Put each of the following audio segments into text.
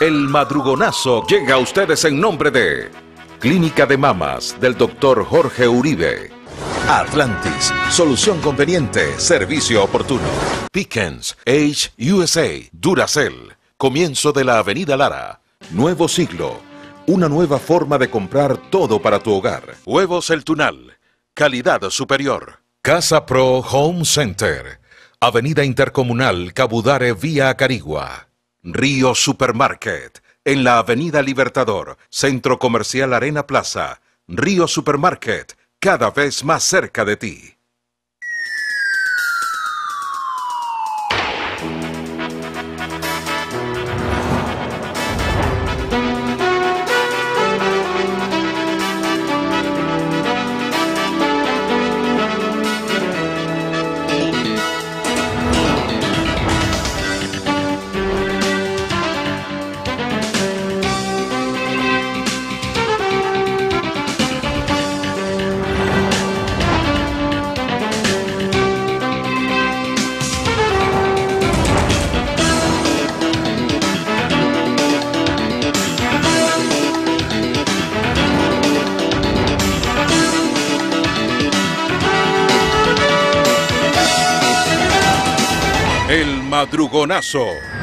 El madrugonazo llega a ustedes en nombre de Clínica de Mamas del doctor Jorge Uribe. Atlantis, solución conveniente, servicio oportuno. Pickens, Age USA, Duracell, comienzo de la Avenida Lara. Nuevo siglo, una nueva forma de comprar todo para tu hogar. Huevos El Tunal, calidad superior. Casa Pro Home Center, Avenida Intercomunal, Cabudare, vía Carigua. Río Supermarket, en la Avenida Libertador, Centro Comercial Arena Plaza. Río Supermarket, cada vez más cerca de ti.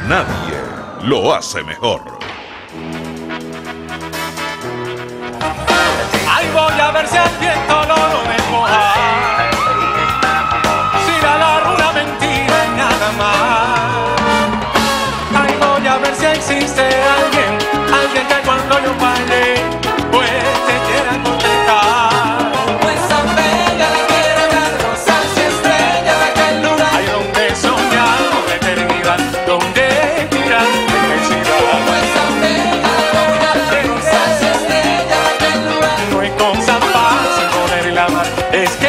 Nadie lo hace mejor. Ay, voy a ver si el viento no me moja. Si la larga una mentira y nada más. Ay, voy a ver si existe alguien, alguien que cuando yo fácil poderla amar, es que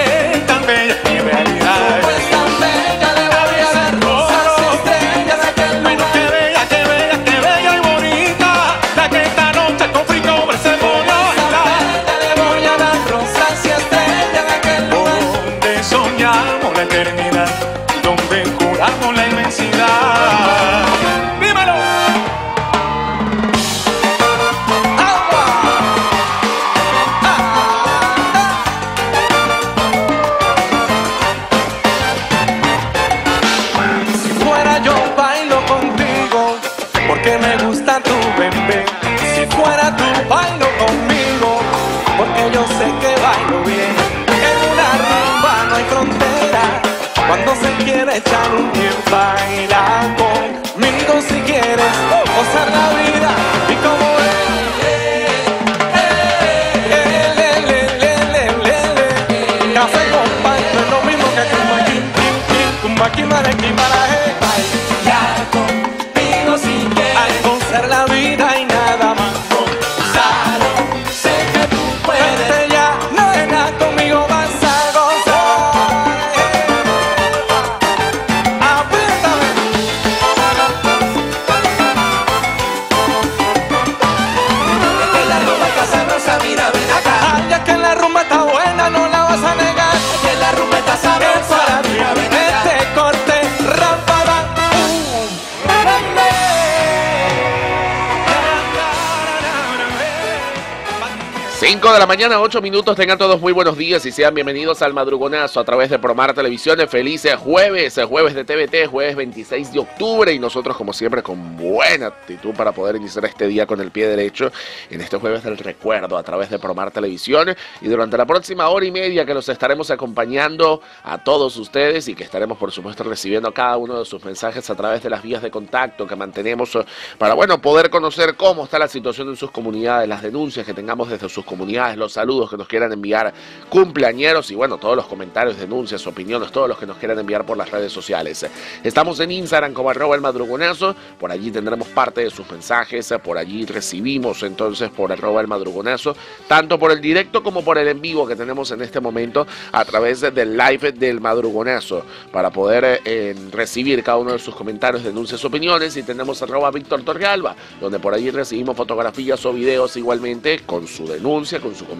mañana, 8 minutos. Tengan todos muy buenos días y sean bienvenidos al madrugonazo a través de Promar Televisión. Feliz jueves, jueves de TVT, jueves 26 de octubre. Y nosotros, como siempre, con buena actitud para poder iniciar este día con el pie derecho en este jueves del recuerdo a través de Promar Televisión. Y durante la próxima hora y media que los estaremos acompañando a todos ustedes y que estaremos, por supuesto, recibiendo cada uno de sus mensajes a través de las vías de contacto que mantenemos eh, para, bueno, poder conocer cómo está la situación en sus comunidades, las denuncias que tengamos desde sus comunidades, los saludos que nos quieran enviar cumpleañeros y bueno, todos los comentarios, denuncias, opiniones, todos los que nos quieran enviar por las redes sociales. Estamos en Instagram como arroba el madrugonazo, por allí tendremos parte de sus mensajes, por allí recibimos entonces por arroba el madrugonazo, tanto por el directo como por el en vivo que tenemos en este momento a través del live del madrugonazo, para poder eh, recibir cada uno de sus comentarios, denuncias, opiniones y tenemos arroba Víctor Torgalba, donde por allí recibimos fotografías o videos igualmente con su denuncia, con su comentario,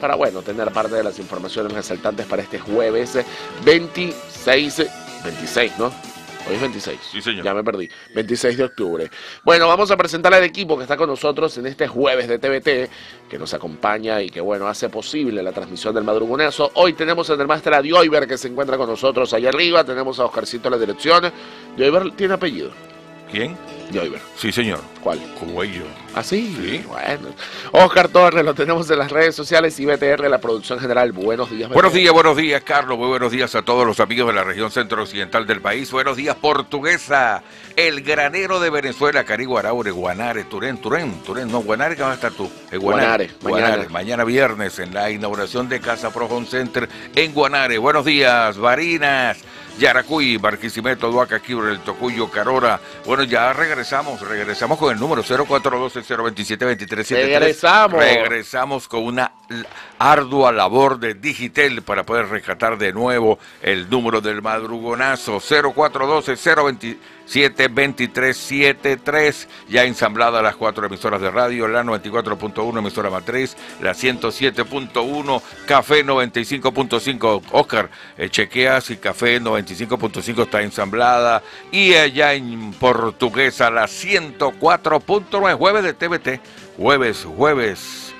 para bueno, tener parte de las informaciones resaltantes para este jueves 26, 26, ¿no? Hoy es 26. Sí, señor. Ya me perdí. 26 de octubre. Bueno, vamos a presentar al equipo que está con nosotros en este jueves de TVT, que nos acompaña y que, bueno, hace posible la transmisión del madrugonazo. Hoy tenemos en el máster a Dioiber, que se encuentra con nosotros allá arriba. Tenemos a Oscarcito en la dirección. Dioiber tiene apellido. ¿Quién? Dioiber. Sí, señor. ¿Cuál? Cuello. ¿Ah, sí? Sí. Bueno. Oscar Torres, lo tenemos en las redes sociales y BTR, la producción general. Buenos días. Buenos BTR. días, buenos días, Carlos. Muy buenos días a todos los amigos de la región centro-occidental del país. Buenos días, Portuguesa. El granero de Venezuela, Caribe, Araure, Guanare, Turén, Turén, Turén. No, Guanare, ¿qué vas a estar tú? En Guanare, mañana. Guanare. Mañana viernes en la inauguración de Casa Pro Home Center en Guanare. Buenos días, Barinas. Yaracuy, Barquisimeto, Duaca, Quibre, El Tocuyo, Carora. Bueno, ya regresamos, regresamos con el número 0412-027-2373. Regresamos. Regresamos con una ardua labor de Digitel para poder rescatar de nuevo el número del madrugonazo 0412-027-2373. Ya ensamblada las cuatro emisoras de radio, la 94.1 emisora matriz, la 107.1, Café 95.5. Oscar, eh, chequea si Café 95.5 está ensamblada. Y allá en Portuguesa, la 104.9, jueves de TVT. Jueves, jueves.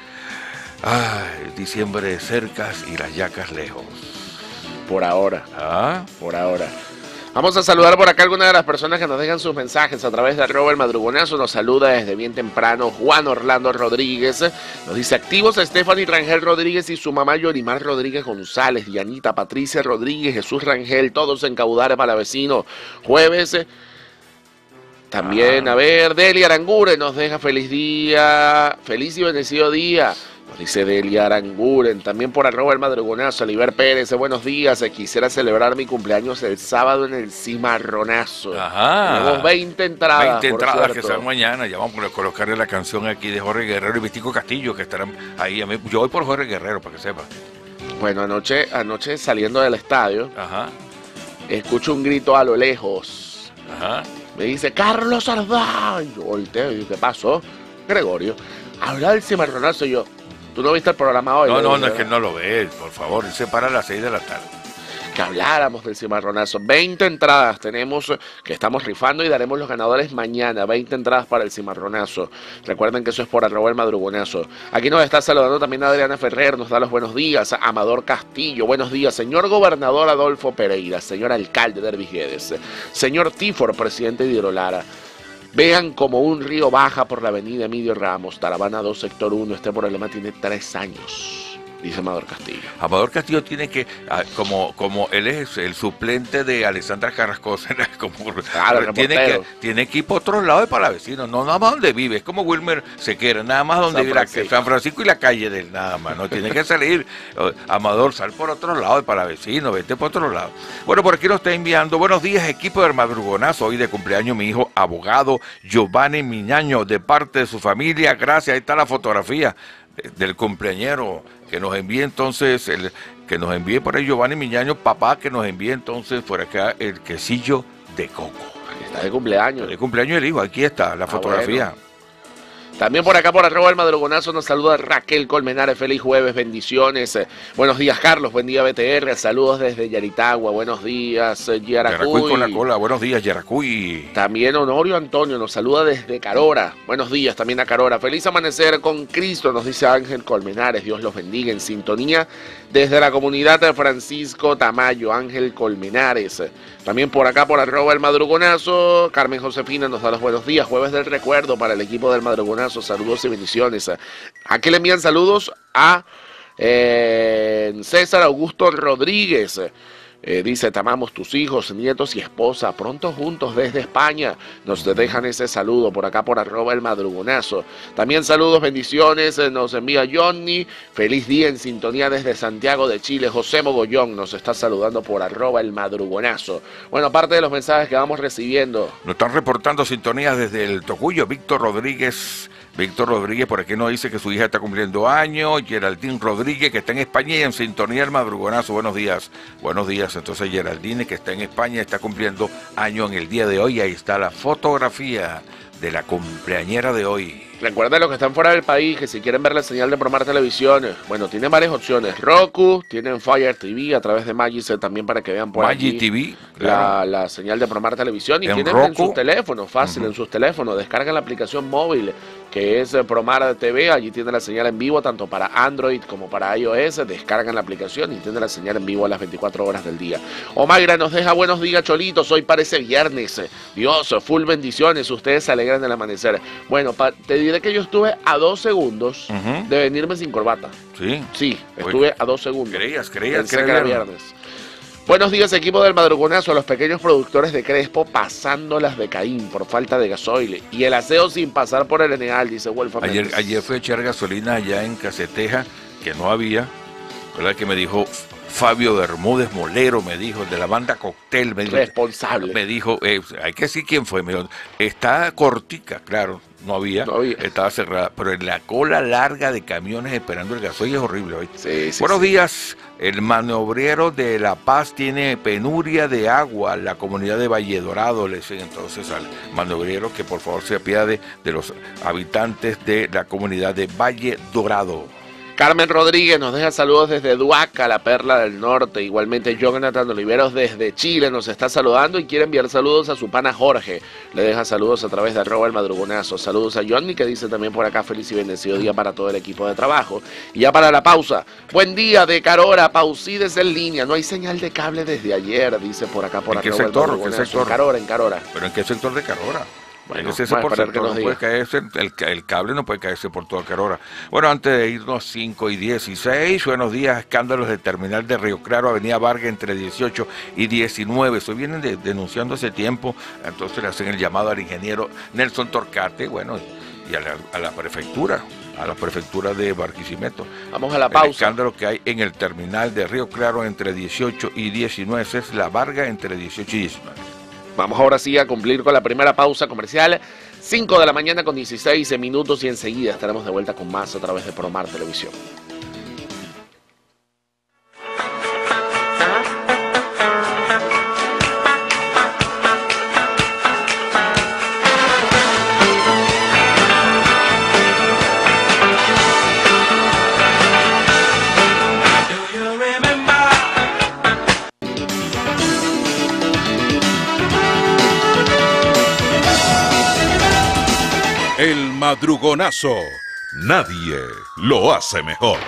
Ay, diciembre cercas y las yacas lejos. Por ahora. ¿Ah? por ahora. Vamos a saludar por acá a algunas de las personas que nos dejan sus mensajes a través de arroba el madrugonazo. Nos saluda desde bien temprano Juan Orlando Rodríguez. Nos dice activos Stephanie Rangel Rodríguez y su mamá Yorimar Rodríguez González, Dianita Patricia Rodríguez, Jesús Rangel, todos en Caudare para vecino. Jueves. También, Ah. a ver, Delia Aranguren nos deja feliz día, feliz y bendecido día. Nos dice Delia Aranguren, también por arroba el madrugonazo, Oliver Pérez, eh, buenos días, eh, quisiera celebrar mi cumpleaños el sábado en el Cimarronazo. Ajá. Tenemos 20 entradas, 20 por entradas que serán mañana. Ya vamos a colocarle la canción aquí de Jorge Guerrero y Vitico Castillo, que estarán ahí. A mí- Yo voy por Jorge Guerrero, para que sepa. Bueno, anoche, anoche saliendo del estadio, Ajá, escucho un grito a lo lejos. ajá. Me dice, Carlos Ardán. Yo volteo y ¿qué pasó? Gregorio, habla del cimarronazo. Y yo, ¿tú no viste el programa hoy? No, no, no, es que no lo ves, por favor. Se para a las 6 de la tarde. que habláramos del cimarronazo. 20 entradas tenemos que estamos rifando y daremos los ganadores mañana. 20 entradas para el cimarronazo. Recuerden que eso es por arroba el madrugonazo. Aquí nos está saludando también Adriana Ferrer, nos da los buenos días. Amador Castillo, buenos días. Señor gobernador Adolfo Pereira, señor alcalde de Herviguedes, señor Tifor, presidente de Hidrolara. Vean como un río baja por la avenida Emilio Ramos, Taravana 2, sector 1. Este problema tiene tres años, dice Amador Castillo. Amador Castillo tiene que, ah, como, como él es el suplente de Alessandra Carrascosa, como, Claro, tiene, que, tiene que ir por otro lado de Palavecino, no nada más donde vive, es como Wilmer se quiere, nada más donde San vive la-. San Francisco y la calle de él, nada más, no tiene que salir. Eh, Amador, sal por otro lado de Palavecino, vete por otro lado. Bueno, por aquí nos está enviando, buenos días, equipo del madrugonazo, hoy de cumpleaños mi hijo abogado Giovanni Miñaño, de parte de su familia, gracias, ahí está la fotografía de- del cumpleañero que nos envíe entonces el que nos envíe por ahí Giovanni Miñaño, papá que nos envíe entonces por acá el quesillo de coco. Está de cumpleaños. El cumpleaños del hijo, aquí está la Ah, fotografía. bueno. También por acá, por arroba el madrugonazo, nos saluda Raquel Colmenares. Feliz jueves, bendiciones. Buenos días, Carlos. Buen día, BTR. Saludos desde Yaritagua. Buenos días, eh, Yaracuy con la Yaracuy. cola, buenos días Yaracuy. También Honorio Antonio nos saluda desde Carora. Buenos días también a Carora. Feliz amanecer con Cristo, nos dice Ángel Colmenares. Dios los bendiga en sintonía desde la comunidad de Francisco Tamayo, Ángel Colmenares. También por acá, por arroba el madrugonazo, Carmen Josefina nos da los buenos días. Jueves del recuerdo para el equipo del madrugonazo. Saludos y bendiciones. Aquí le envían saludos a eh, César Augusto Rodríguez. Eh, dice, te amamos tus hijos, nietos y esposa, pronto juntos desde España. Nos dejan ese saludo por acá por arroba el madrugonazo. También saludos, bendiciones, eh, nos envía Johnny. Feliz día en sintonía desde Santiago de Chile. José Mogollón nos está saludando por arroba el madrugonazo. Bueno, aparte de los mensajes que vamos recibiendo. Nos están reportando sintonías desde el Tocuyo, Víctor Rodríguez. Víctor Rodríguez por aquí nos dice que su hija está cumpliendo años. Geraldine Rodríguez, que está en España y en sintonía el madrugonazo. Buenos días. Buenos días. Entonces Geraldine, que está en España, está cumpliendo año en el día de hoy. Ahí está la fotografía de la cumpleañera de hoy. Recuerden los que están fuera del país que si quieren ver la señal de Promar Televisión, bueno, tienen varias opciones. Roku, tienen Fire TV a través de Magic también para que vean por allí TV, la, claro. la señal de Promar Televisión y En tienen en sus teléfonos, fácil, en sus teléfonos, descargan la aplicación móvil que es eh, Promar TV, allí tiene la señal en vivo tanto para Android como para iOS, descargan la aplicación y tienen la señal en vivo a las 24 horas del día. Omagra nos deja buenos días, Cholitos, hoy parece viernes, Dios, full bendiciones, ustedes se alegran del amanecer. Bueno, pa- te diré que yo estuve a dos segundos de venirme sin corbata. Sí. Sí, Oye, estuve a dos segundos. Creías, creías Pensé que era era viernes. viernes. Buenos días, equipo del Madrugonazo, los pequeños productores de Crespo pasando las de Caín por falta de gasoil y el aseo sin pasar por el Eneal, dice Wolfram. Ayer, ayer fui a echar gasolina allá en Caseteja, que no había, ¿verdad? Que me dijo Fabio Bermúdez Molero, me dijo, de la banda Cocktail, me dijo, Responsable. me dijo eh, hay que decir quién fue, me dijo, está cortica, claro, no había, No había. estaba cerrada, pero en la cola larga de camiones esperando el gasoil es horrible hoy. Sí, sí, Buenos sí. días. El maniobrero de La Paz tiene penuria de agua. La comunidad de Valle Dorado le dicen entonces al maniobrero que por favor se apiade de los habitantes de la comunidad de Valle Dorado. Carmen Rodríguez nos deja saludos desde Duaca, la perla del norte. Igualmente Jonathan Oliveros desde Chile nos está saludando y quiere enviar saludos a su pana Jorge. Le deja saludos a través de arroba el madrugonazo. Saludos a Johnny que dice también por acá feliz y bendecido día para todo el equipo de trabajo. Y ya para la pausa. Buen día de Carora, Pausides en línea. No hay señal de cable desde ayer, dice por acá por ¿En qué el sector? ¿Qué sector? En Carora, en Carora. ¿Pero en qué sector de Carora? Bueno, es por sector, no puede caerse, el, el cable no puede caerse por toda Carora. Bueno, antes de irnos 5 y 16, buenos días, escándalos de terminal de Río Claro, Avenida Vargas entre 18 y 19. Eso vienen de- denunciando hace tiempo, entonces le hacen el llamado al ingeniero Nelson Torcate, bueno, y a la, a la prefectura, a la prefectura de Barquisimeto. Vamos a la El pausa. escándalo que hay en el terminal de Río Claro entre 18 y 19, esa es la Varga entre 18 y 19. Vamos ahora sí a cumplir con la primera pausa comercial. 5 de la mañana con 16 minutos y enseguida estaremos de vuelta con más a través de Promar Televisión. Madrugonazo. Nadie lo hace mejor.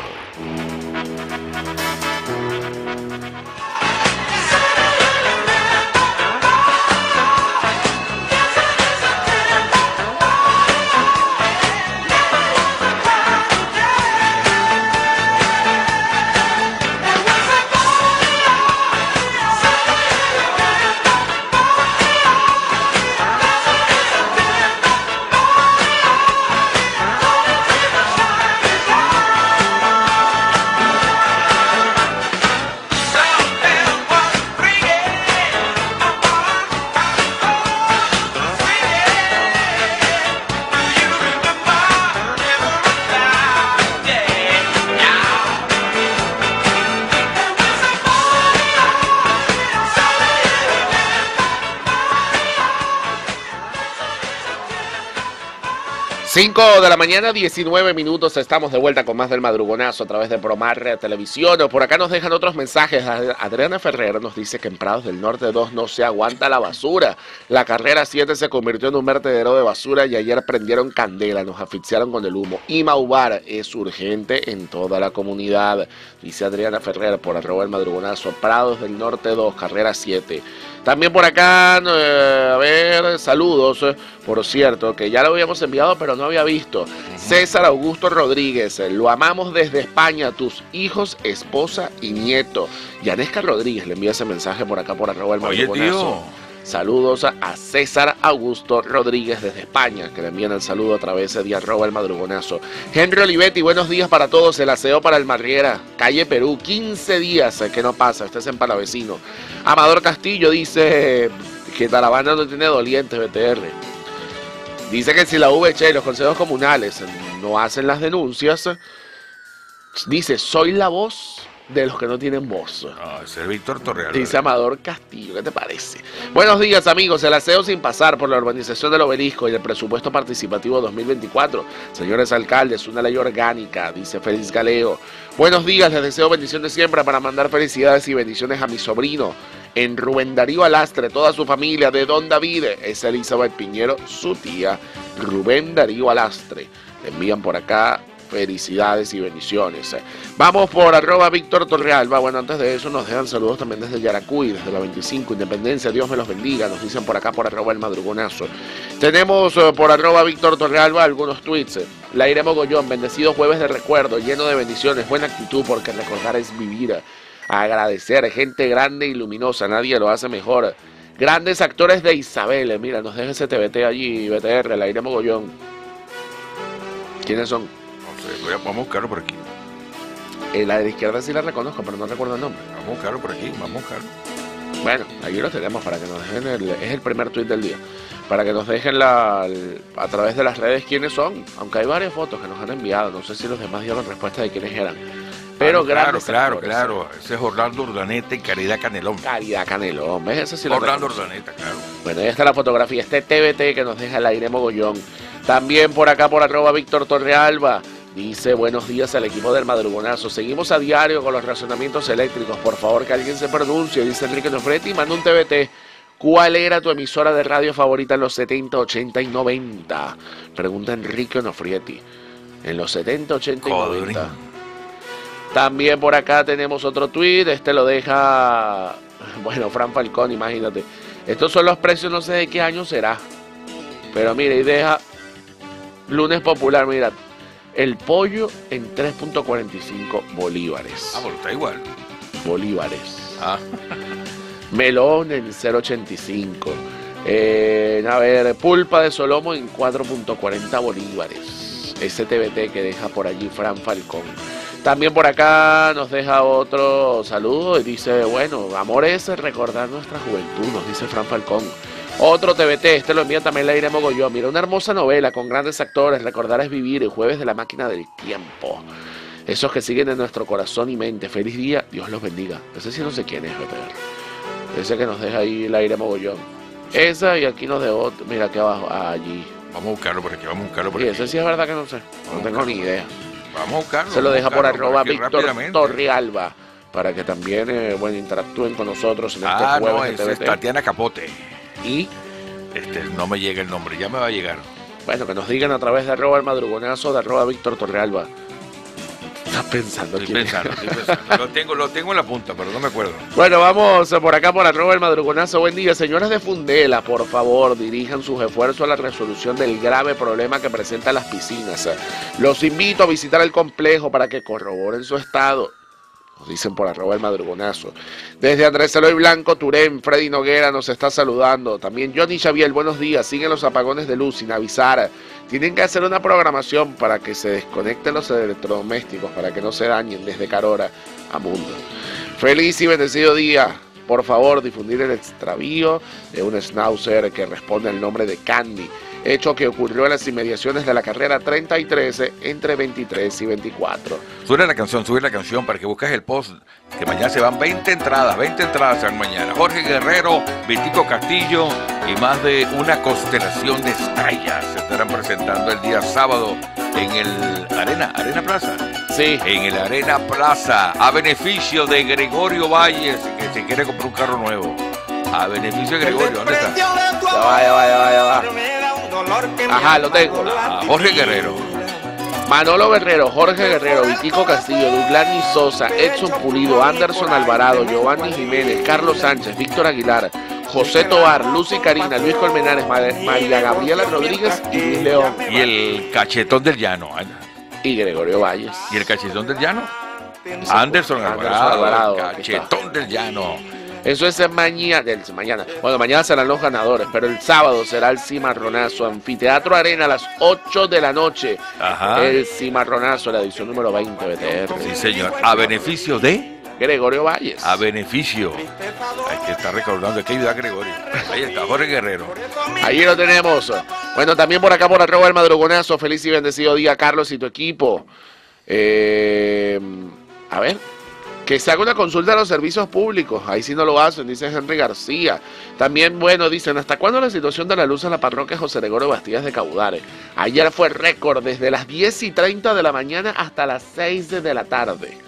Cinco de la mañana, 19 minutos. Estamos de vuelta con más del madrugonazo a través de Promar Televisión. Por acá nos dejan otros mensajes. Ad- Adriana Ferrer nos dice que en Prados del Norte 2 no se aguanta la basura. La carrera 7 se convirtió en un vertedero de basura y ayer prendieron candela, nos asfixiaron con el humo. Y Maubar es urgente en toda la comunidad, dice Adriana Ferrer por arroba el madrugonazo. Prados del Norte 2, carrera 7. También por acá, eh, a ver, saludos, eh, por cierto, que ya lo habíamos enviado, pero no había visto. César Augusto Rodríguez, eh, lo amamos desde España, tus hijos, esposa y nieto. Yanesca Rodríguez le envía ese mensaje por acá por arroba el Oye, tío. Saludos a- César Augusto Rodríguez desde España, que le envían el saludo a través de arroba el madrugonazo. Henry Olivetti, buenos días para todos. El aseo para el Marriera, calle Perú, 15 días eh, que no pasa. Este es en Palavecino. Amador Castillo dice que Talavana no tiene dolientes BTR. Dice que si la VH y los consejos comunales no hacen las denuncias, dice, soy la voz de los que no tienen voz. No, ese es Víctor Torreal. Dice Amador Castillo, ¿qué te parece? Buenos días amigos, el aseo sin pasar por la urbanización del obelisco y el presupuesto participativo 2024. Señores alcaldes, una ley orgánica, dice Félix Galeo. Buenos días, les deseo bendiciones siempre para mandar felicidades y bendiciones a mi sobrino. En Rubén Darío Alastre, toda su familia, de Don David, es Elizabeth Piñero, su tía, Rubén Darío Alastre. Le envían por acá felicidades y bendiciones. Vamos por arroba Víctor Torrealba. Bueno, antes de eso nos dejan saludos también desde Yaracuy, desde la 25, Independencia. Dios me los bendiga. Nos dicen por acá por arroba el madrugonazo. Tenemos eh, por arroba Víctor Torrealba algunos tweets. Laire Mogollón, bendecido jueves de recuerdo, lleno de bendiciones, buena actitud porque recordar es vivir. Agradecer, gente grande y luminosa, nadie lo hace mejor. Grandes actores de Isabel, mira, nos deja ese TBT allí, BTR, Laire Mogollón. ¿Quiénes son? A- vamos a buscarlo por aquí. Eh, la de la izquierda sí la reconozco, pero no recuerdo el nombre. Vamos a buscarlo por aquí, vamos a buscarlo. Bueno, ahí lo tenemos para que nos dejen el, es el primer tweet del día. Para que nos dejen la, el- a través de las redes quiénes son. Aunque hay varias fotos que nos han enviado. No sé si los demás dieron respuesta de quiénes eran. Pero Ah, claro, claro, claro. Ese es Orlando Urdaneta y Caridad Canelón. Caridad Canelón, ¿ves? Ese sí lo Orlando. Urdaneta, claro. Bueno, ahí está la fotografía, este TBT que nos deja el aire mogollón. También por acá, por arroba Víctor Torrealba. Dice, buenos días al equipo del madrugonazo. Seguimos a diario con los razonamientos eléctricos. Por favor, que alguien se pronuncie. Dice Enrique Nofretti, manda un TBT. ¿Cuál era tu emisora de radio favorita en los 70, 80 y 90? Pregunta Enrique Nofrietti. En los 70, 80 y Codrín. 90. También por acá tenemos otro tweet. Este lo deja, bueno, Fran Falcón, imagínate. Estos son los precios, no sé de qué año será. Pero mira, y deja lunes popular, mira. El pollo en 3.45 bolívares. Ah, bueno, está igual. Bolívares. Ah, Melón en 0.85. Eh, a ver, pulpa de solomo en 4.40 bolívares. Ese TBT que deja por allí Fran Falcón. También por acá nos deja otro saludo y dice, bueno, amor es recordar nuestra juventud, nos dice Fran Falcón. Otro TBT, este lo envía también Leire Mogollón. Mira, una hermosa novela con grandes actores, recordar es vivir, el jueves de la máquina del tiempo. Esos que siguen en nuestro corazón y mente. Feliz día, Dios los bendiga. Ese sí no sé quién es, BTR. Ese que nos deja ahí el aire mogollón. Esa y aquí nos dejó, mira aquí abajo, allí. vamos a buscarlo por aquí, vamos a buscarlo por Y aquí. ese sí es verdad que no sé, no tengo ni idea. Vamos a buscarlo. Se lo deja por arroba Víctor. Torrealba para que también eh, bueno, interactúen con nosotros en este Ah, no, jueves ese es TVT. Tatiana Capote. Y Este, no me llega el nombre, ya me va a llegar. bueno, que nos digan a través de arroba el madrugonazo de arroba Víctor Torrealba. Estás pensando Estoy pensando, estoy pensando. Lo tengo, lo tengo en la punta, pero no me acuerdo. Bueno, vamos por acá por arroba el madrugonazo. Buen día, señores de Fundela, por favor, dirijan sus esfuerzos a la resolución del grave problema que presentan las piscinas. Los invito a visitar el complejo para que corroboren su estado. Nos dicen por arroba el madrugonazo. Desde Andrés Eloy Blanco, Turén, Freddy Noguera nos está saludando. También Johnny Xavier, buenos días. Siguen los apagones de luz sin avisar. Tienen que hacer una programación para que se desconecten los electrodomésticos, para que no se dañen desde Carora a Mundo. Feliz y bendecido día. Por favor, difundir el extravío de un schnauzer que responde al nombre de Candy, hecho que ocurrió en las inmediaciones de la carrera 30 y 13 entre 23 y 24. Sube la canción, sube la canción para que busques el post. Que mañana se van 20 entradas, 20 entradas se van mañana. Jorge Guerrero, Vitico Castillo y más de una constelación de estrellas se estarán presentando el día sábado en el Arena, Arena Plaza. Sí, En el Arena Plaza, a beneficio de Gregorio Valles, que se quiere comprar un carro nuevo. A beneficio de Gregorio, ¿dónde está? ya va, ya va, ya va, ya va. Ajá, lo tengo. A Jorge Guerrero. Manolo Guerrero, Jorge Guerrero, Vitico Castillo, Duglani Sosa, Edson Pulido, Anderson Alvarado, Giovanni Jiménez, Carlos Sánchez, Víctor Aguilar, José Tobar, Lucy Karina, Luis Colmenares, Ma- María Gabriela Rodríguez y Luis León Y el cachetón del llano. y Gregorio Valles. ¿Y el cachetón del llano? Anderson Anderson Alvarado, Alvarado, el aquí está. cachetón del llano. Eso es mañana, del- mañana. Bueno, mañana serán los ganadores, pero el sábado será el cimarronazo, Anfiteatro Arena a las 8 de la noche. Ajá. El cimarronazo, la edición número 20 BTR. Sí, señor. A beneficio de. Gregorio Valles. A beneficio. Hay que estar recordando. Hay que ayudar a Gregorio. Ahí está, Jorge Guerrero. Allí lo tenemos. Bueno, también por acá por arroba del madrugonazo. Feliz y bendecido día, Carlos y tu equipo. Eh, a ver. Que se haga una consulta a los servicios públicos. Ahí sí no lo hacen, dice Henry García. También, bueno, dicen, ¿hasta cuándo la situación de la luz en la parroquia José Gregorio Bastías de Caudare? Ayer fue récord desde las 10 y 30 de la mañana hasta las 6 de la tarde.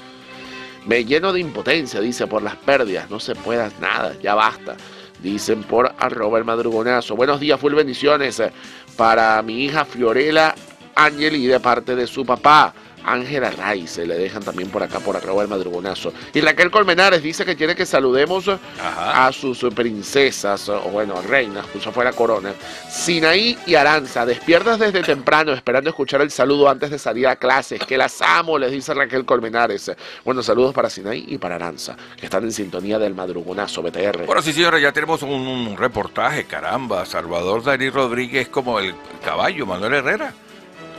Me lleno de impotencia, dice, por las pérdidas. No se pueda nada, ya basta. Dicen por arroba el madrugonazo. Buenos días, full bendiciones eh, para mi hija Fiorella Angeli de parte de su papá. Ángela Raiz, se le dejan también por acá, por arroba el madrugonazo. Y Raquel Colmenares dice que quiere que saludemos Ajá. a sus princesas, o bueno, reinas, puso fuera corona. Sinaí y Aranza, despiertas desde temprano esperando escuchar el saludo antes de salir a clases. Que las amo, les dice Raquel Colmenares. Bueno, saludos para Sinaí y para Aranza, que están en sintonía del madrugonazo BTR. Bueno, sí, señora, ya tenemos un, un reportaje, caramba. Salvador Dalí Rodríguez como el caballo, Manuel Herrera.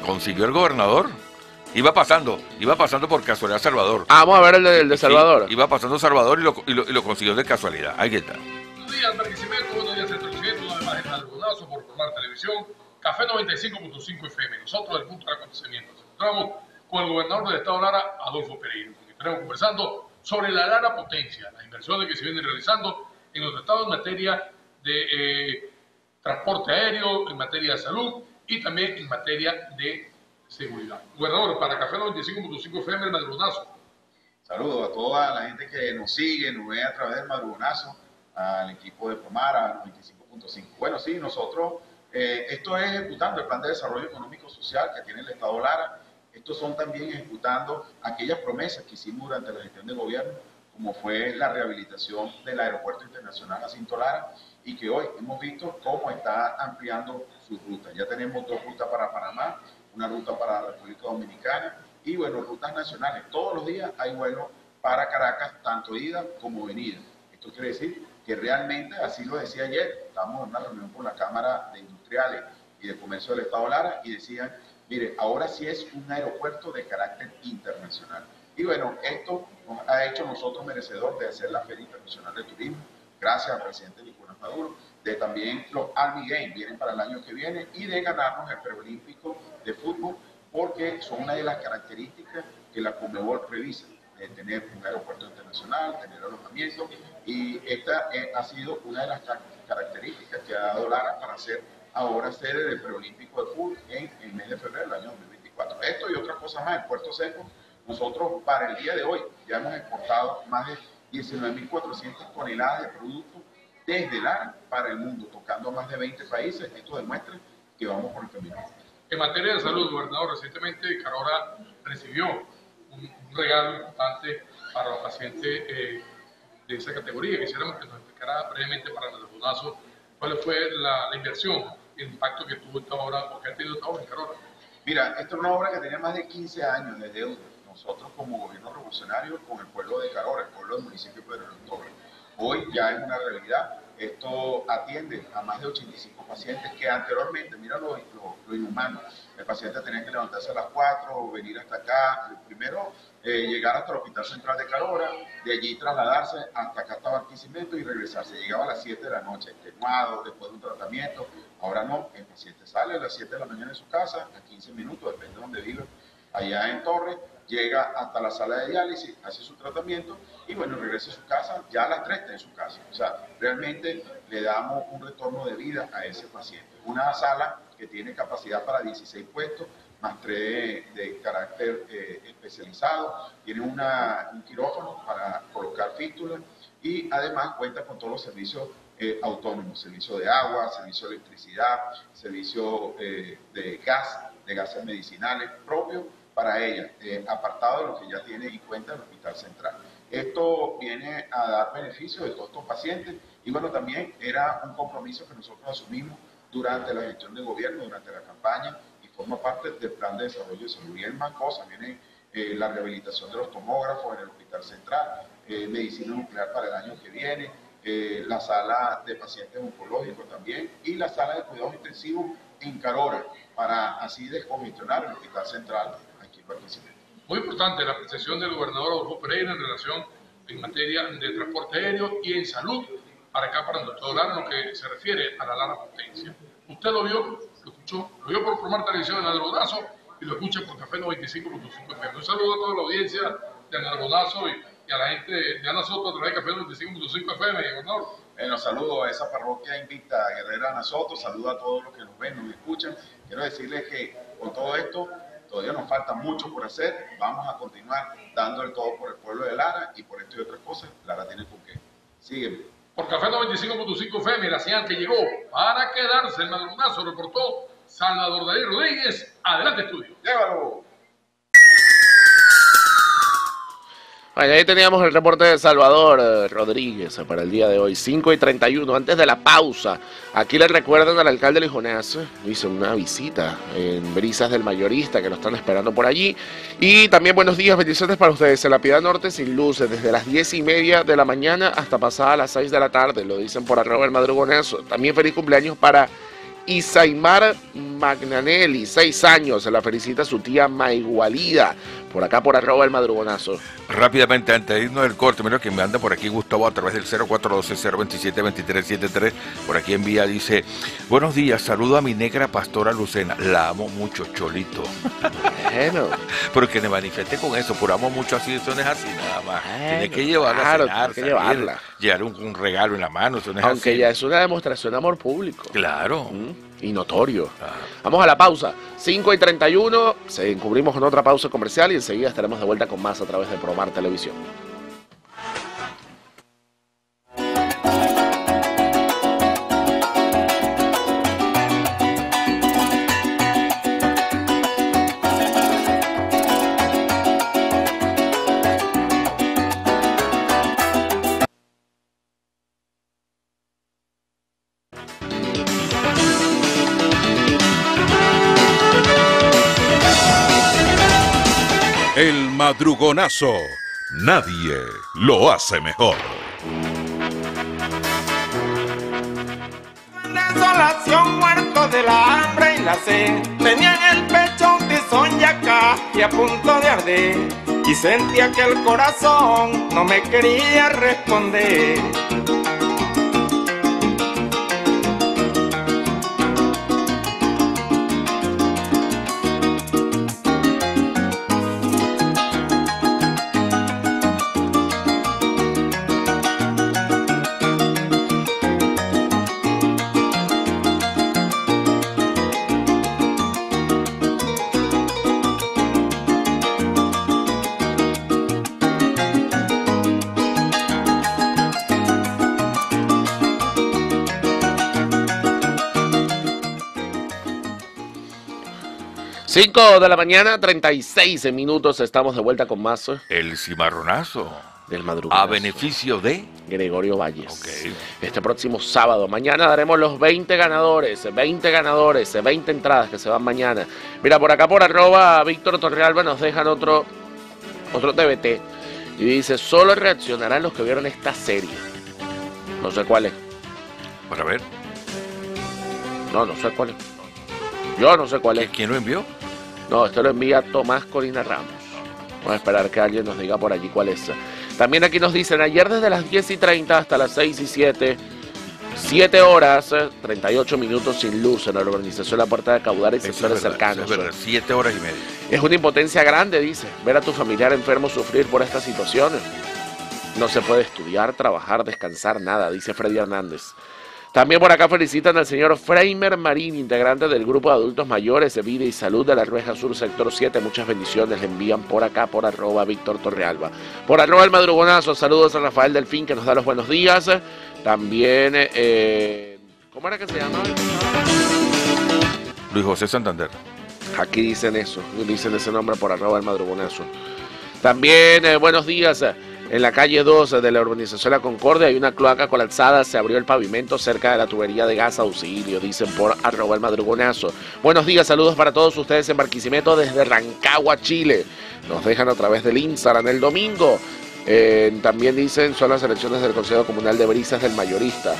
Consiguió el gobernador. Iba pasando, iba pasando por casualidad Salvador. Ah, vamos a ver el de, el de Sí, Salvador. iba pasando Salvador y lo, y lo- y lo consiguió de casualidad. Ahí está. Buenos días, Barquisimeto. Buenos días, Centro Occidente. Una vez más en Algonazo por Formar Televisión. Café 95.5 FM. Nosotros, del punto de acontecimiento. Nos encontramos con el gobernador del Estado Lara, Adolfo Pereira. Estaremos conversando sobre la Lara Potencia, las inversiones que se vienen realizando en los estados en materia de eh, transporte aéreo, en materia de salud y también en materia de seguridad. Gobernador, para Café 95.5 FM, el madrugonazo. Saludos a toda la gente que nos sigue, nos ve a través del madrugonazo, al equipo de Promara 95.5. Bueno, sí, nosotros, eh, esto es ejecutando el plan de desarrollo económico social que tiene el Estado Lara. Estos son también ejecutando aquellas promesas que hicimos durante la gestión de gobierno, como fue la rehabilitación del Aeropuerto Internacional Jacinto Lara, y que hoy hemos visto cómo está ampliando sus rutas. Ya tenemos dos rutas para Panamá, una ruta para la República Dominicana y bueno, rutas nacionales. Todos los días hay vuelos para Caracas, tanto ida como venida. Esto quiere decir que realmente, así lo decía ayer, estábamos en una reunión con la Cámara de Industriales y de Comercio del Estado Lara y decían, mire, ahora sí es un aeropuerto de carácter internacional. Y bueno, esto nos ha hecho nosotros merecedor de hacer la Feria Internacional de Turismo, gracias al presidente Nicolás Maduro, de también los Army Games vienen para el año que viene y de ganarnos el preolímpico de fútbol porque son una de las características que la Conmebol revisa, de tener un aeropuerto internacional, tener alojamiento y esta eh, ha sido una de las ca- características que ha dado Lara para ser ahora sede del preolímpico de fútbol en el mes de febrero del año 2024. Esto y otras cosas más en Puerto Seco, nosotros para el día de hoy ya hemos exportado más de 19.400 toneladas de productos desde Lara para el mundo, tocando más de 20 países. Esto demuestra que vamos por el camino. En materia de salud, gobernador, recientemente Carora recibió un, regalo importante para los pacientes eh, de esa categoría. Quisiéramos que nos explicara brevemente para el alumnazo cuál fue la, la inversión, el impacto que tuvo esta obra o que ha tenido esta obra en Carora. Mira, esta es una obra que tenía más de 15 años de deuda. Nosotros como gobierno revolucionario con el pueblo de Carora, el pueblo del municipio de Pedro. Hoy ya es una realidad. Esto atiende a más de 85 pacientes que anteriormente, mira lo, lo- inhumano, el paciente tenía que levantarse a las 4, venir hasta acá, primero eh, llegar hasta el Hospital Central de Carora, de allí trasladarse hasta acá hasta Barquisimeto y regresarse. Llegaba a las 7 de la noche, extenuado, después de un tratamiento. Ahora no, el paciente sale a las 7 de la mañana de su casa, a 15 minutos, depende de donde vive, allá en Torres, llega hasta la sala de diálisis, hace su tratamiento y bueno, regresa a su casa, ya a las 3 está en su casa. O sea, realmente le damos un retorno de vida a ese paciente. Una sala que tiene capacidad para 16 puestos, más 3 de carácter eh, especializado, tiene una, un quirófano para colocar fístulas y además cuenta con todos los servicios eh, autónomos, servicio de agua, servicio de electricidad, servicio eh, de gas, de gases medicinales propios para ella, eh, apartado de lo que ya tiene y cuenta el Hospital Central. Esto viene a dar beneficio de todos estos pacientes y bueno, también era un compromiso que nosotros asumimos durante la gestión de gobierno, durante la campaña y forma parte del plan de desarrollo de salud. Y más cosas, viene eh, la rehabilitación de los tomógrafos en el Hospital Central, eh, medicina nuclear para el año que viene, eh, la sala de pacientes oncológicos también y la sala de cuidados intensivos en Carora para así descongestionar el Hospital Central Muy importante la apreciación del gobernador Adolfo Pereira en relación en materia de transporte aéreo y en salud para acá, para nuestro en lo que se refiere a la Lara Potencia. Usted lo vio, lo escuchó, lo vio por formar televisión en Algonazo y lo escucha por Café 95.5 FM. Un saludo a toda la audiencia de Algonazo y, y a la gente de Ana Soto a través de Café 95.5 FM, gobernador. Bueno, saludo a esa parroquia invicta Guerrera Ana Soto, saludo a todos los que nos ven, nos escuchan. Quiero decirles que con todo esto todavía nos falta mucho por hacer. Vamos a continuar dando el todo por el pueblo de Lara y por esto y otras cosas. Lara tiene con qué. Sígueme. Por Café 95.5 FM, la señal que llegó para quedarse el madrugonazo, reportó Salvador David Rodríguez. Adelante, estudio. Llévalo. Ahí teníamos el reporte de Salvador eh, Rodríguez eh, para el día de hoy, 5 y 31. Antes de la pausa, aquí le recuerdan al alcalde Lijonés, eh, hizo una visita en Brisas del Mayorista, que lo están esperando por allí. Y también buenos días, bendiciones para ustedes. En la Piedad Norte sin luces, desde las 10 y media de la mañana hasta pasada las 6 de la tarde, lo dicen por arroba el madrugonazo. También feliz cumpleaños para Isaimar Magnanelli, 6 años, se la felicita su tía Maigualida, por acá por arroba el madrugonazo. Rápidamente, antes de irnos del corte, mira que me anda por aquí Gustavo a través del 0412-027-2373. Por aquí envía, dice: Buenos días, saludo a mi negra pastora Lucena. La amo mucho, Cholito. Bueno, Pero que me manifieste con eso, por amo mucho así, eso no es así nada más. Bueno, Tiene que llevarla claro, a cenar, tiene que salir, llevarla. Llevar un, un regalo en la mano, eso no es aunque así. ya es una demostración de amor público. Claro. ¿Mm? Y notorio. Vamos a la pausa. 5 y 31. Se encubrimos con otra pausa comercial y enseguida estaremos de vuelta con más a través de Promar Televisión. Madrugonazo. Nadie lo hace mejor. Desolación, muerto de la hambre y la sed. Tenía en el pecho un tizón y acá y a punto de arder. Y sentía que el corazón no me quería responder. Cinco de la mañana, 36 minutos. Estamos de vuelta con más eh, El cimarronazo. del madrugada. A beneficio de. Gregorio Valles. Ok. Este próximo sábado. Mañana daremos los 20 ganadores, 20 ganadores, 20 entradas que se van mañana. Mira, por acá por arroba Víctor Torrealba nos dejan otro, otro TBT. Y dice, solo reaccionarán los que vieron esta serie. No sé cuál es. Para ver. No, no sé cuál es. Yo no sé cuál es. ¿Quién lo envió? No, esto lo envía Tomás Corina Ramos. Vamos a esperar que alguien nos diga por allí cuál es. También aquí nos dicen, ayer desde las 10 y 30 hasta las 6 y 7, 7 horas, eh, 38 minutos sin luz en la urbanización La Puerta de Caudar y sectores cercanos. eso es verdad. Siete horas y media. Es una impotencia grande, dice, ver a tu familiar enfermo sufrir por estas situaciones. No se puede estudiar, trabajar, descansar, nada, dice Freddy Hernández. También por acá felicitan al señor Freimer Marín, integrante del grupo de adultos mayores de vida y salud de la Rueja Sur, sector 7. Muchas bendiciones le envían por acá, por arroba Víctor Torrealba. Por arroba el madrugonazo, saludos a Rafael Delfín que nos da los buenos días. También, eh, ¿cómo era que se llamaba? Luis José Santander. Aquí dicen eso, dicen ese nombre por arroba el madrugonazo. También, eh, buenos días. En la calle 2 de la urbanización La Concordia hay una cloaca colapsada, se abrió el pavimento cerca de la tubería de gas auxilio, dicen por arroba el madrugonazo. Buenos días, saludos para todos ustedes en Barquisimeto desde Rancagua, Chile. Nos dejan a través del Instagram el domingo. También dicen son las elecciones del Consejo Comunal de Brisas del Mayorista.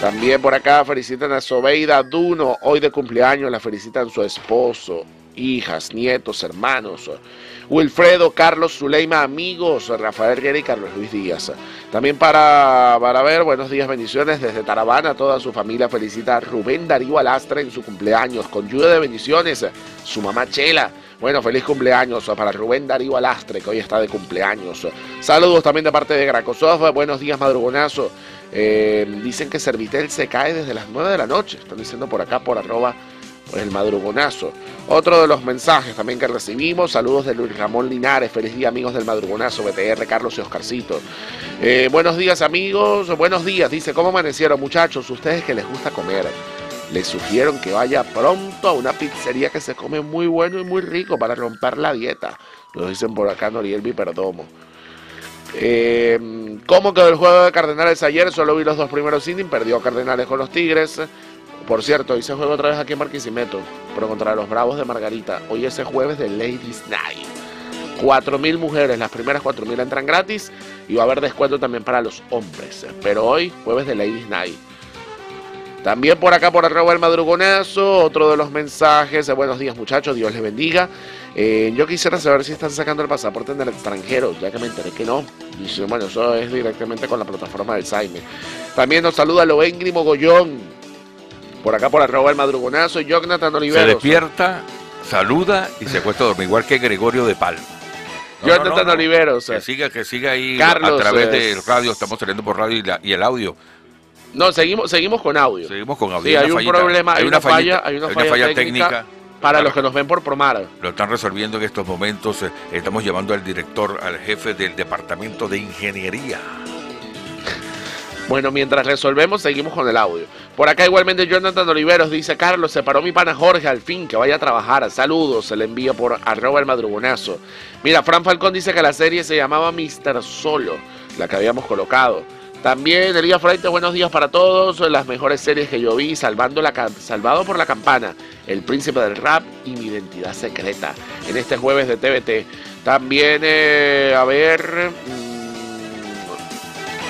También por acá felicitan a Sobeida Duno, hoy de cumpleaños, la felicitan su esposo, hijas, nietos, hermanos. Wilfredo, Carlos, Zuleima, amigos, Rafael Riera y Carlos Luis Díaz. También para, para ver, buenos días, bendiciones desde Taravana, toda su familia felicita a Rubén Darío Alastre en su cumpleaños, con lluvia de bendiciones, su mamá Chela. Bueno, feliz cumpleaños para Rubén Darío Alastre, que hoy está de cumpleaños. Saludos también de parte de Gracosov. Buenos días, madrugonazo. Eh, dicen que Servitel se cae desde las 9 de la noche. Están diciendo por acá, por arroba, el madrugonazo. Otro de los mensajes también que recibimos. Saludos de Luis Ramón Linares. Feliz día, amigos del madrugonazo. BTR, Carlos y Oscarcito. Eh, buenos días, amigos. Buenos días. Dice, ¿cómo amanecieron, muchachos? Ustedes que les gusta comer. Les sugiero que vaya pronto a una pizzería que se come muy bueno y muy rico para romper la dieta. Lo dicen por acá Noriel Perdomo. Eh, ¿Cómo quedó el juego de Cardenales ayer? Solo vi los dos primeros innings. Perdió Cardenales con los Tigres. Por cierto, hoy se juega otra vez aquí en Marquisimeto, pero contra los Bravos de Margarita. Hoy es el jueves de Ladies Night. 4.000 mujeres, las primeras 4.000 entran gratis y va a haber descuento también para los hombres. Pero hoy, jueves de Ladies Night. También por acá, por arroba el madrugonazo, otro de los mensajes. Buenos días, muchachos, Dios les bendiga. Eh, yo quisiera saber si están sacando el pasaporte en el extranjero, ya que me enteré que no. Y bueno, eso es directamente con la plataforma del Saime. También nos saluda Loengri Mogollón. Por acá, por arroba el madrugonazo, Jonathan Oliveros. Se despierta, saluda y se cuesta dormir, igual que Gregorio de Palma. No, Jonathan no, no, Oliveros. Que siga, que siga ahí Carlos, a través del radio, estamos saliendo por radio y, la, y el audio. No, seguimos, seguimos con audio. Seguimos con audio. Sí, hay, un fallita, problema, hay, una, fallita, falla, hay una falla, técnica. para los que nos ven por Promar. Lo están resolviendo en estos momentos. Eh, Estamos llamando al director, al jefe del departamento de ingeniería. Bueno, mientras resolvemos, seguimos con el audio. Por acá igualmente Jonathan Oliveros dice, Carlos, se paró mi pana Jorge al fin, que vaya a trabajar. Saludos, se le envía por arroba el madrugonazo. Mira, Fran Falcón dice que la serie se llamaba Mister Solo, la que habíamos colocado. También Elías Freites, buenos días para todos. Las mejores series que yo vi, Salvando la, Salvado por la Campana, El Príncipe del Rap y Mi Identidad Secreta. En este jueves de TVT. También, eh, a ver...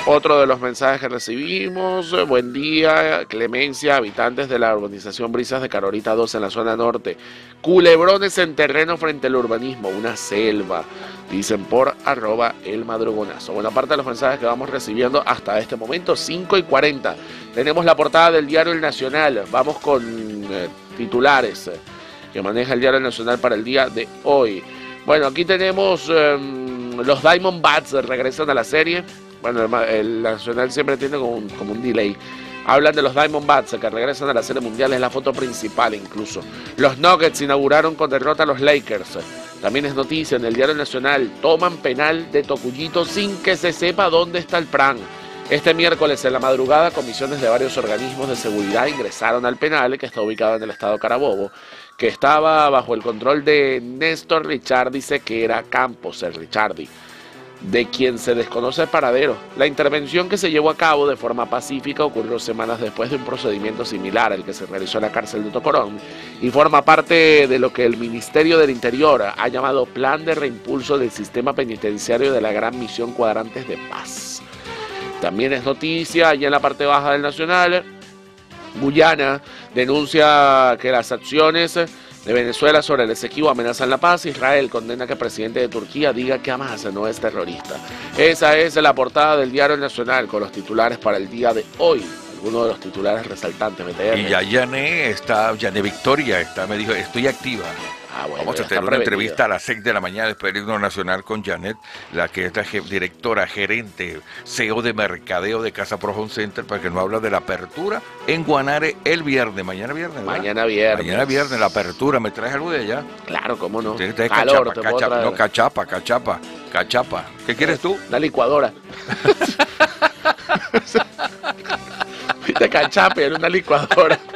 Otro de los mensajes que recibimos, buen día, Clemencia, habitantes de la urbanización Brisas de Carorita 2 en la zona norte. Culebrones en terreno frente al urbanismo, una selva, dicen por arroba el madrugonazo. Buena parte de los mensajes que vamos recibiendo hasta este momento, 5 y 40. Tenemos la portada del diario El Nacional, vamos con eh, titulares eh, que maneja el diario El Nacional para el día de hoy. Bueno, aquí tenemos eh, los Diamond Bats regresan a la serie. Bueno, el, el Nacional siempre tiene como un, delay. Hablan de los Diamond Bats que regresan a la serie mundial, es la foto principal incluso. Los Nuggets inauguraron con derrota a los Lakers. También es noticia en el Diario Nacional, toman penal de Tocuyito sin que se sepa dónde está el PRAN. Este miércoles en la madrugada, comisiones de varios organismos de seguridad ingresaron al penal que está ubicado en el estado Carabobo, que estaba bajo el control de Néstor Richardi Sequera Campos, el Richardi de quien se desconoce el paradero. La intervención que se llevó a cabo de forma pacífica ocurrió semanas después de un procedimiento similar al que se realizó en la cárcel de Tocorón y forma parte de lo que el Ministerio del Interior ha llamado Plan de Reimpulso del Sistema Penitenciario de la Gran Misión Cuadrantes de Paz. También es noticia, allá en la parte baja del Nacional, Guyana denuncia que las acciones de Venezuela sobre el Esequibo amenazan la paz. Israel condena que el presidente de Turquía diga que Hamas no es terrorista. Esa es la portada del Diario Nacional con los titulares para el día de hoy. Algunos de los titulares resaltantes. Y ya Yané está, Yané Victoria está, me dijo, estoy activa. Ah, bueno, Vamos a tener una entrevista a las 6 de la mañana del Periódico Nacional con Janet, la que es la directora, gerente, CEO de mercadeo de Casa Pro Home Center, para que nos habla de la apertura en Guanare el viernes. Mañana viernes, ¿verdad? Mañana viernes. Mañana viernes, la apertura. ¿Me traes algo de allá? Claro, cómo no. Tienes Calor, cachapa, te cachapa, no, cachapa, cachapa, cachapa. ¿Qué quieres tú? Una licuadora. Viste cachape en una licuadora.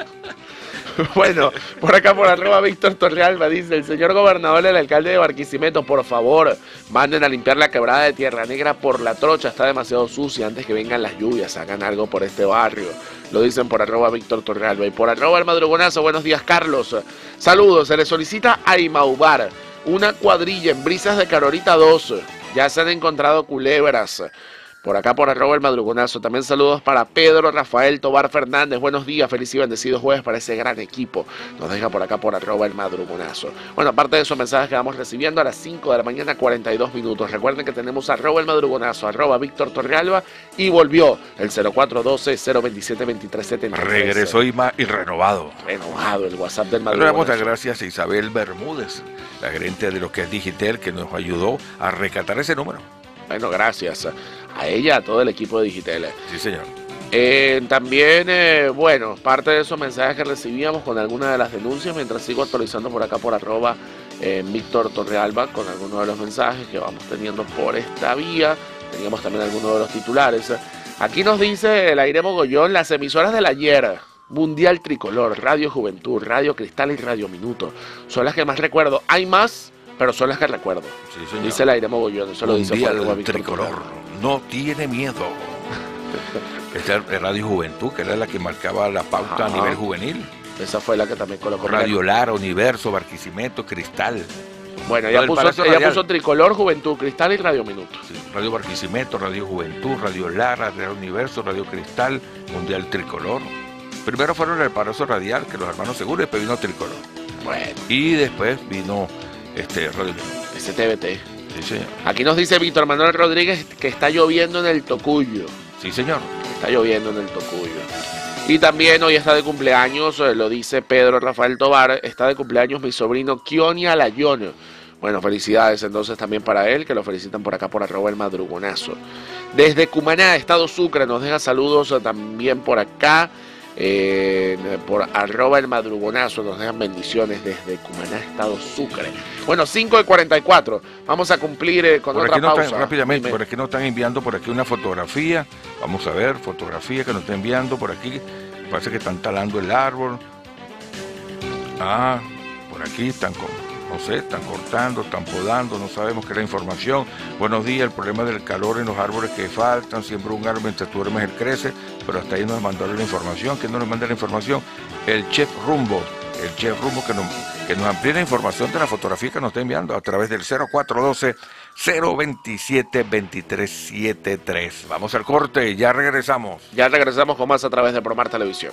Bueno, por acá por arroba Víctor Torrealba dice, el señor gobernador, el alcalde de Barquisimeto, por favor, manden a limpiar la quebrada de Tierra Negra por la trocha, está demasiado sucia antes que vengan las lluvias, hagan algo por este barrio. Lo dicen por arroba Víctor Torrealba y por arroba el madrugonazo, buenos días Carlos. Saludos, se le solicita a Imaubar una cuadrilla en brisas de Carorita 2. Ya se han encontrado culebras. Por acá por arroba el madrugonazo. También saludos para Pedro Rafael Tobar Fernández. Buenos días, feliz y bendecido jueves para ese gran equipo. Nos deja por acá por arroba el madrugonazo. Bueno, aparte de esos mensajes que vamos recibiendo a las 5 de la mañana, 42 minutos. Recuerden que tenemos arroba el madrugonazo, arroba Víctor Torrealba y volvió el 0412-027-2373. Regresó y, y renovado. Renovado el WhatsApp del Le damos las madrugonazo. gracias a Isabel Bermúdez, la gerente de lo que es Digitel, que nos ayudó a recatar ese número. Bueno, gracias a ella, a todo el equipo de Digitel. Sí, señor. Eh, también, eh, bueno, parte de esos mensajes que recibíamos con algunas de las denuncias, mientras sigo actualizando por acá por arroba eh, Víctor Torrealba con algunos de los mensajes que vamos teniendo por esta vía. Teníamos también algunos de los titulares. Aquí nos dice el aire mogollón, las emisoras del ayer, Mundial Tricolor, Radio Juventud, Radio Cristal y Radio Minuto, son las que más recuerdo. Hay más, pero son las que recuerdo. Sí, señor. Dice el aire mogollón, eso lo dice por Víctor tricolor. No tiene miedo. Esta es Radio Juventud, que era la que marcaba la pauta a nivel juvenil. Esa fue la que también colocó. Radio Lara, Universo, Barquisimeto, Cristal. Bueno, ella puso, ella puso Tricolor, Juventud, Cristal y Radio Minuto. Sí, Radio Barquisimeto, Radio Juventud, Radio Lara, Radio Universo, Radio Cristal, Mundial Tricolor. Primero fueron el Palacio Radial, que los hermanos seguros, después vino Tricolor. Bueno, Y después vino este Radio Minuto. STBT. Sí, señor. Aquí nos dice Víctor Manuel Rodríguez que está lloviendo en el Tocuyo. Sí, señor. Está lloviendo en el Tocuyo. Y también hoy está de cumpleaños, eh, lo dice Pedro Rafael Tobar, está de cumpleaños mi sobrino Kioni Alayón. Bueno, felicidades entonces también para él, que lo felicitan por acá por arroba el madrugonazo. Desde Cumaná, Estado Sucre, nos deja saludos eh, también por acá, eh, por arroba el madrugonazo, nos dejan bendiciones desde Cumaná, Estado Sucre. Bueno, 5 de 44, vamos a cumplir eh, con Por otra aquí no pausa. están, rápidamente, Dime. por aquí nos están enviando por aquí una fotografía. Vamos a ver, fotografía que nos están enviando por aquí. Parece que están talando el árbol. Ah, por aquí están con, no sé, están cortando, están podando, no sabemos qué es la información. Buenos días, el problema del calor en los árboles que faltan, siempre un árbol mientras tú duermes él crece, pero hasta ahí nos mandaron la información. ¿Quién nos manda la información? El chef Rumbo, el chef Rumbo que nos, que nos amplíe la información de la fotografía que nos está enviando a través del 0412 027 2373. Vamos al corte, ya regresamos. Ya regresamos con más a través de Promar Televisión.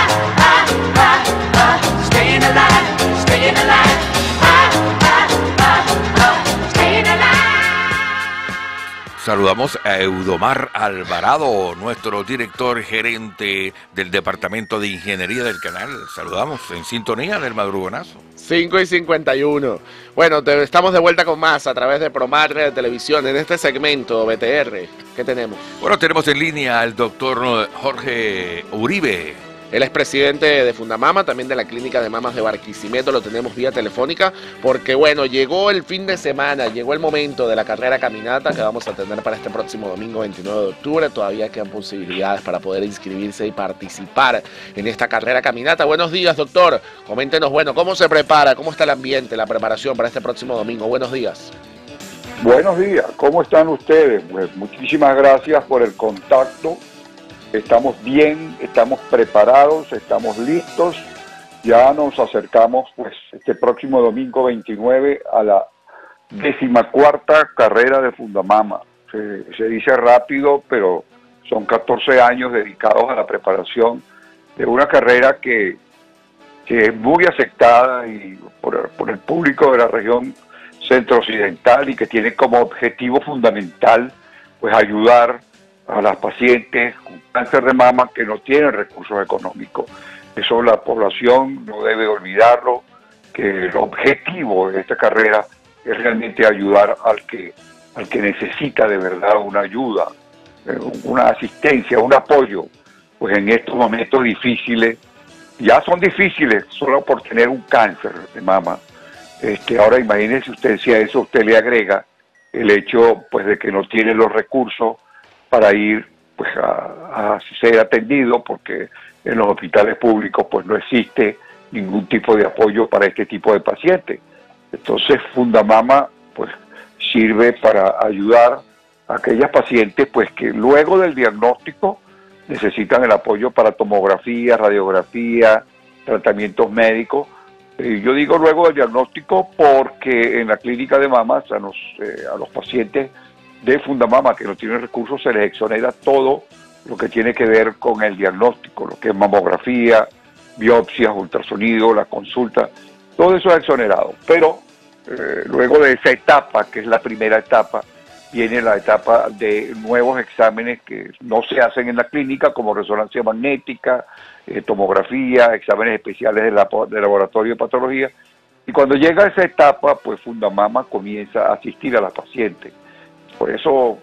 Saludamos a Eudomar Alvarado, nuestro director gerente del Departamento de Ingeniería del canal. Saludamos en sintonía del madrugonazo. 5 y 51. Bueno, te- estamos de vuelta con más a través de Promar de Televisión en este segmento BTR. ¿Qué tenemos? Bueno, tenemos en línea al doctor Jorge Uribe. Él es presidente de Fundamama, también de la Clínica de Mamas de Barquisimeto, lo tenemos vía telefónica, porque bueno, llegó el fin de semana, llegó el momento de la carrera caminata que vamos a tener para este próximo domingo 29 de octubre. Todavía quedan posibilidades para poder inscribirse y participar en esta carrera caminata. Buenos días, doctor. Coméntenos, bueno, ¿cómo se prepara? ¿Cómo está el ambiente, la preparación para este próximo domingo? Buenos días. Buenos días, ¿cómo están ustedes? Pues muchísimas gracias por el contacto. Estamos bien, estamos preparados, estamos listos. Ya nos acercamos pues este próximo domingo 29 a la decimacuarta carrera de Fundamama. Se, dice rápido, pero son 14 años dedicados a la preparación de una carrera que, que es muy aceptada y por, por el público de la región centro-occidental y que tiene como objetivo fundamental pues ayudar a las pacientes con cáncer de mama que no tienen recursos económicos. Eso la población no debe olvidarlo, que el objetivo de esta carrera es realmente ayudar al que, al que necesita de verdad una ayuda, eh, una asistencia, un apoyo, pues en estos momentos difíciles, ya son difíciles solo por tener un cáncer de mama. Este, ahora imagínese usted si a eso usted le agrega el hecho pues de que no tiene los recursos para ir pues a, ser atendido porque en los hospitales públicos pues no existe ningún tipo de apoyo para este tipo de pacientes. Entonces Fundamama pues sirve para ayudar a aquellas pacientes pues que luego del diagnóstico necesitan el apoyo para tomografía, radiografía, tratamientos médicos. Eh, yo digo luego del diagnóstico porque en la clínica de mamas a los, eh, a los pacientes de Fundamama que no tienen recursos se les exonera todo lo que tiene que ver con el diagnóstico, lo que es mamografía, biopsias, ultrasonido, la consulta, todo eso es exonerado. Pero eh, luego de esa etapa, que es la primera etapa, viene la etapa de nuevos exámenes que no se hacen en la clínica, como resonancia magnética, eh, tomografía, exámenes especiales de, la- de laboratorio de patología. Y cuando llega esa etapa, pues Fundamama comienza a asistir a la paciente. Por eso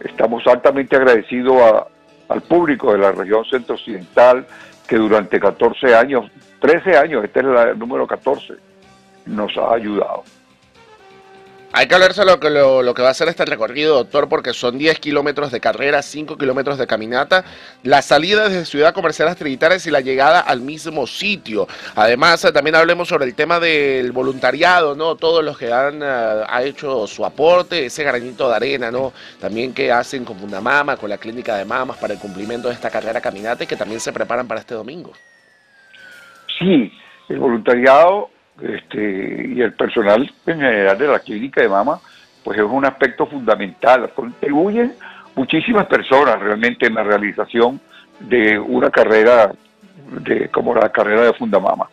estamos altamente agradecidos al público de la región centro-occidental que durante 14 años, 13 años, este es el número 14, nos ha ayudado. Hay que hablarse lo que, lo, lo que va a ser este recorrido, doctor, porque son 10 kilómetros de carrera, 5 kilómetros de caminata, la salida desde Ciudad Comercial Las Trinitarias y la llegada al mismo sitio. Además, eh, también hablemos sobre el tema del voluntariado, ¿no? Todos los que han eh, ha hecho su aporte, ese granito de arena, ¿no? También que hacen con Fundamama, con la clínica de mamas para el cumplimiento de esta carrera caminata y que también se preparan para este domingo. Sí, el voluntariado este, y el personal en general de la clínica de mama, pues es un aspecto fundamental. Contribuyen muchísimas personas realmente en la realización de una carrera de, como la carrera de Fundamama.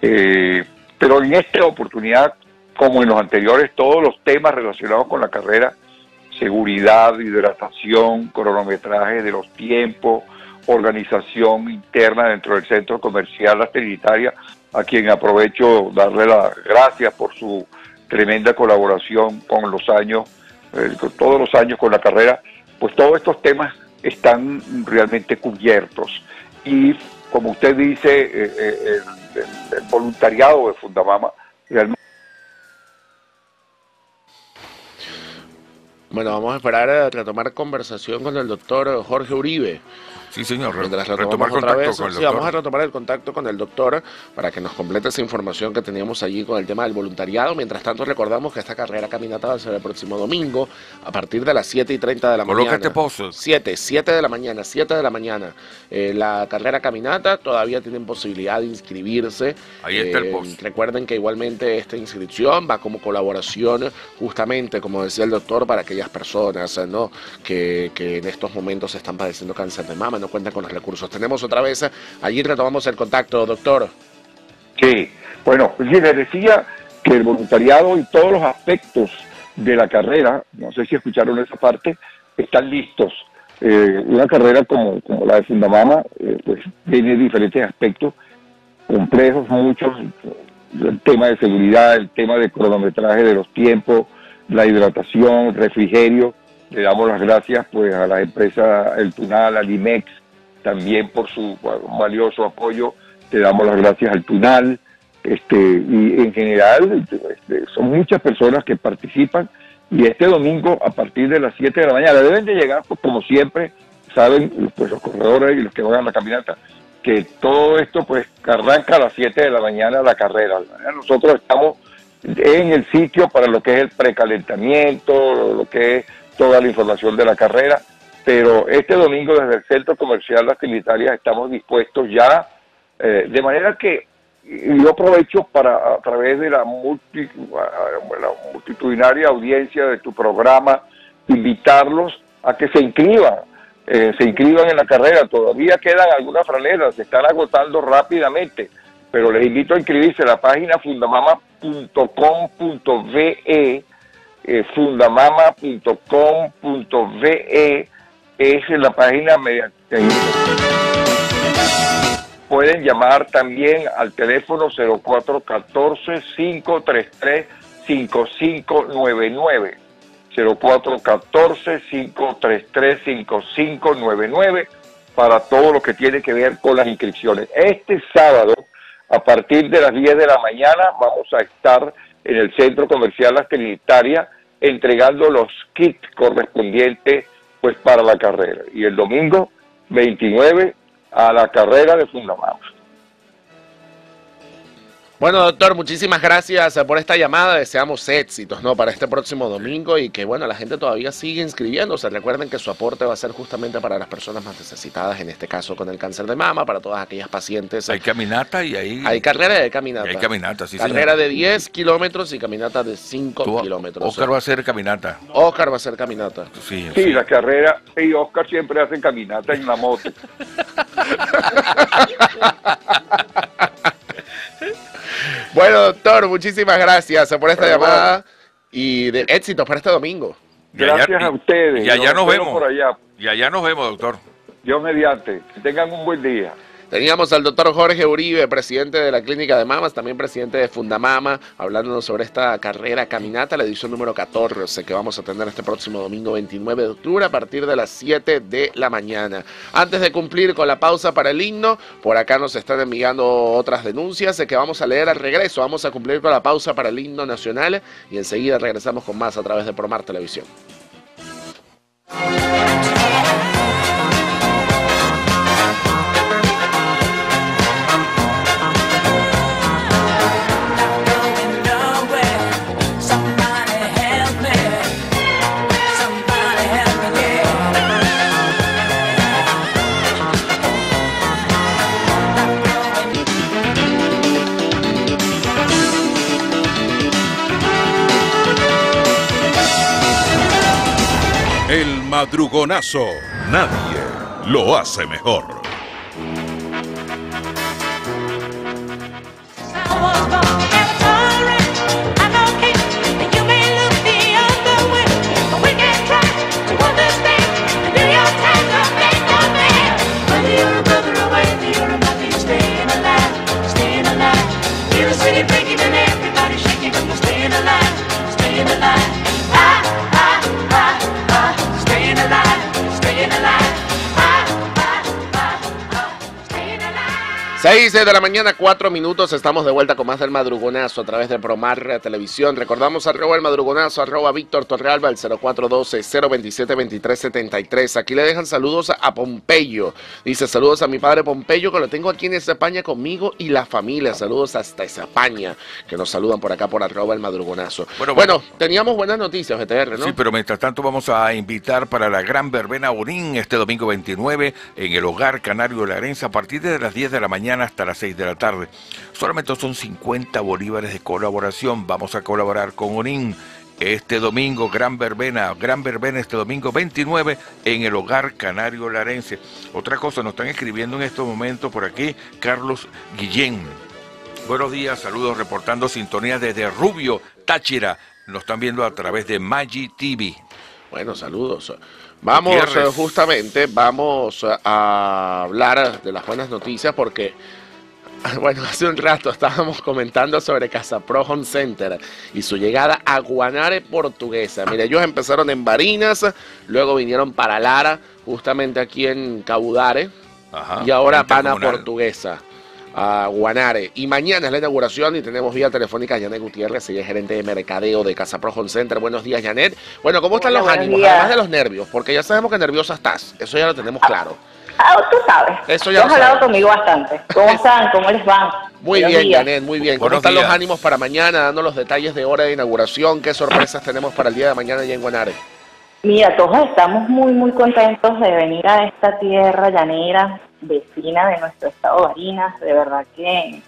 Eh, pero en esta oportunidad, como en los anteriores, todos los temas relacionados con la carrera, seguridad, hidratación, cronometraje de los tiempos, organización interna dentro del centro comercial La a quien aprovecho darle las gracias por su tremenda colaboración con los años, eh, todos los años con la carrera, pues todos estos temas están realmente cubiertos. Y como usted dice, eh, eh, el- el voluntariado de Fundamama realmente Bueno, vamos a esperar a retomar conversación con el doctor Jorge Uribe. Sí, señor. Mientras retomar contacto vez, con el sí, vamos a retomar el contacto con el doctor para que nos complete esa información que teníamos allí con el tema del voluntariado. Mientras tanto, recordamos que esta carrera caminata va a ser el próximo domingo a partir de las 7 y 30 de la Coloca mañana. este pozo. 7, 7 de la mañana, 7 de la mañana. Eh, la carrera caminata todavía tienen posibilidad de inscribirse. Ahí está el Eh, post. Recuerden que igualmente esta inscripción va como colaboración justamente, como decía el doctor, para aquellas personas ¿no? que, que en estos momentos están padeciendo cáncer de mama, no cuentan con los recursos. Tenemos otra vez, allí retomamos el contacto, doctor. Sí, bueno, sí, les decía que el voluntariado y todos los aspectos de la carrera, no sé si escucharon esa parte, están listos. Eh, una carrera como, como la de Fundamama, eh, pues tiene diferentes aspectos complejos, muchos, el tema de seguridad, el tema de cronometraje de los tiempos, la hidratación, refrigerio. Le damos las gracias pues a la empresa El Tunal, al IMEX, también por su valioso apoyo. Le damos las gracias al Tunal. Este, y en general este, son muchas personas que participan y este domingo a partir de las 7 de la mañana deben de llegar, pues, como siempre, saben pues, los corredores y los que van a la caminata, que todo esto pues arranca a las 7 de la mañana la carrera. Nosotros estamos en el sitio para lo que es el precalentamiento, lo que es toda la información de la carrera, pero este domingo desde el Centro Comercial Las Trinitarias estamos dispuestos ya, eh, de manera que yo aprovecho para a través de la, multi- la multitudinaria audiencia de tu programa invitarlos a que se inscriban, eh, se inscriban en la carrera. Todavía quedan algunas franelas, se están agotando rápidamente, pero les invito a inscribirse en la página fundamama.com.ve, eh, fundamama.com.ve. es la página mediante pueden llamar también al teléfono 0414-533-5599. 0414-533-5599 para todo lo que tiene que ver con las inscripciones. Este sábado, a partir de las 10 de la mañana, vamos a estar en el Centro Comercial Las Trinitarias entregando los kits correspondientes pues para la carrera. Y el domingo 29 a la carrera de Fundamaus. Bueno, doctor, muchísimas gracias por esta llamada. Deseamos éxitos, ¿no? Para este próximo domingo y que, bueno, la gente todavía sigue inscribiéndose. Recuerden que su aporte va a ser justamente para las personas más necesitadas, en este caso con el cáncer de mama, para todas aquellas pacientes. Hay caminata y ahí... Hay carrera hay caminata. Y hay caminata, sí, Carrera señor. de 10 kilómetros y caminata de 5 Tú- kilómetros. Oscar va a hacer caminata. Oscar va a hacer caminata. Sí, Sí, la carrera, y Oscar siempre hacen caminata en la moto. Bueno, doctor, muchísimas gracias por esta llamada y de éxitos para este domingo. Allá- Gracias a ustedes. Y allá nos vemos. Por allá. Y allá nos vemos, doctor. Dios mediante. Que tengan un buen día. Teníamos al doctor Jorge Uribe, presidente de la Clínica de Mamas, también presidente de Fundamama, hablándonos sobre esta carrera caminata, la edición número 14, que vamos a tener este próximo domingo 29 de octubre a partir de las 7 de la mañana. Antes de cumplir con la pausa para el himno, por acá nos están enviando otras denuncias que vamos a leer al regreso. Vamos a cumplir con la pausa para el himno nacional y enseguida regresamos con más a través de Promar Televisión. Madrugonazo. Nadie lo hace mejor. 6 de la mañana, 4 minutos. Estamos de vuelta con más del madrugonazo a través de Promar Televisión. Recordamos arroba el madrugonazo, arroba Víctor Torrealba, el 0412-027-2373. Aquí le dejan saludos a Pompeyo. Dice saludos a mi padre Pompeyo, que lo tengo aquí en España conmigo y la familia. Saludos hasta España, que nos saludan por acá por arroba el madrugonazo. Bueno, Bueno, bueno. teníamos buenas noticias, GTR, ¿no? Sí, pero mientras tanto vamos a invitar para la gran verbena Bonín este domingo 29 en el Hogar Canario de la Arenza a partir de las 10 de la mañana hasta las 6 de la tarde. Solamente son 50 bolívares de colaboración. Vamos a colaborar con Bonín este domingo, gran verbena, gran verbena este domingo 29 en el Hogar Canario Larense. Otra cosa, nos están escribiendo en estos momentos por aquí Carlos Guillén. Buenos días, saludos reportando sintonía desde Rubio, Táchira. Nos están viendo a través de Magi TV. Bueno, saludos. Vamos, Gutiérrez. eh, justamente, vamos a hablar de las buenas noticias porque, bueno, hace un rato estábamos comentando sobre Casapro Home Center y su llegada a Guanare Portuguesa. Mire, ellos empezaron en Barinas, luego vinieron para Lara, justamente aquí en Caudare, Ajá, y ahora van a. Portuguesa, a Guanare. Y mañana es la inauguración y tenemos vía telefónica a Janet Gutiérrez, ella es gerente de mercadeo de Casa Pro Home Center. Buenos días, Janet. Bueno, ¿cómo están Hola, los buenos ánimos? días. Además de los nervios, porque ya sabemos que nerviosa estás, eso ya lo tenemos claro. Ah, tú sabes. Eso ya Tú has hablado sabes. conmigo bastante. ¿Cómo están? ¿Cómo les van? Muy Buenos bien, días. Janet, muy bien. ¿Cómo Buenos están días. los ánimos para mañana? Dando los detalles de hora de inauguración, qué sorpresas tenemos para el día de mañana allá en Guanare. Mira, todos estamos muy, muy contentos de venir a esta tierra llanera, vecina de nuestro estado de Barinas. De verdad que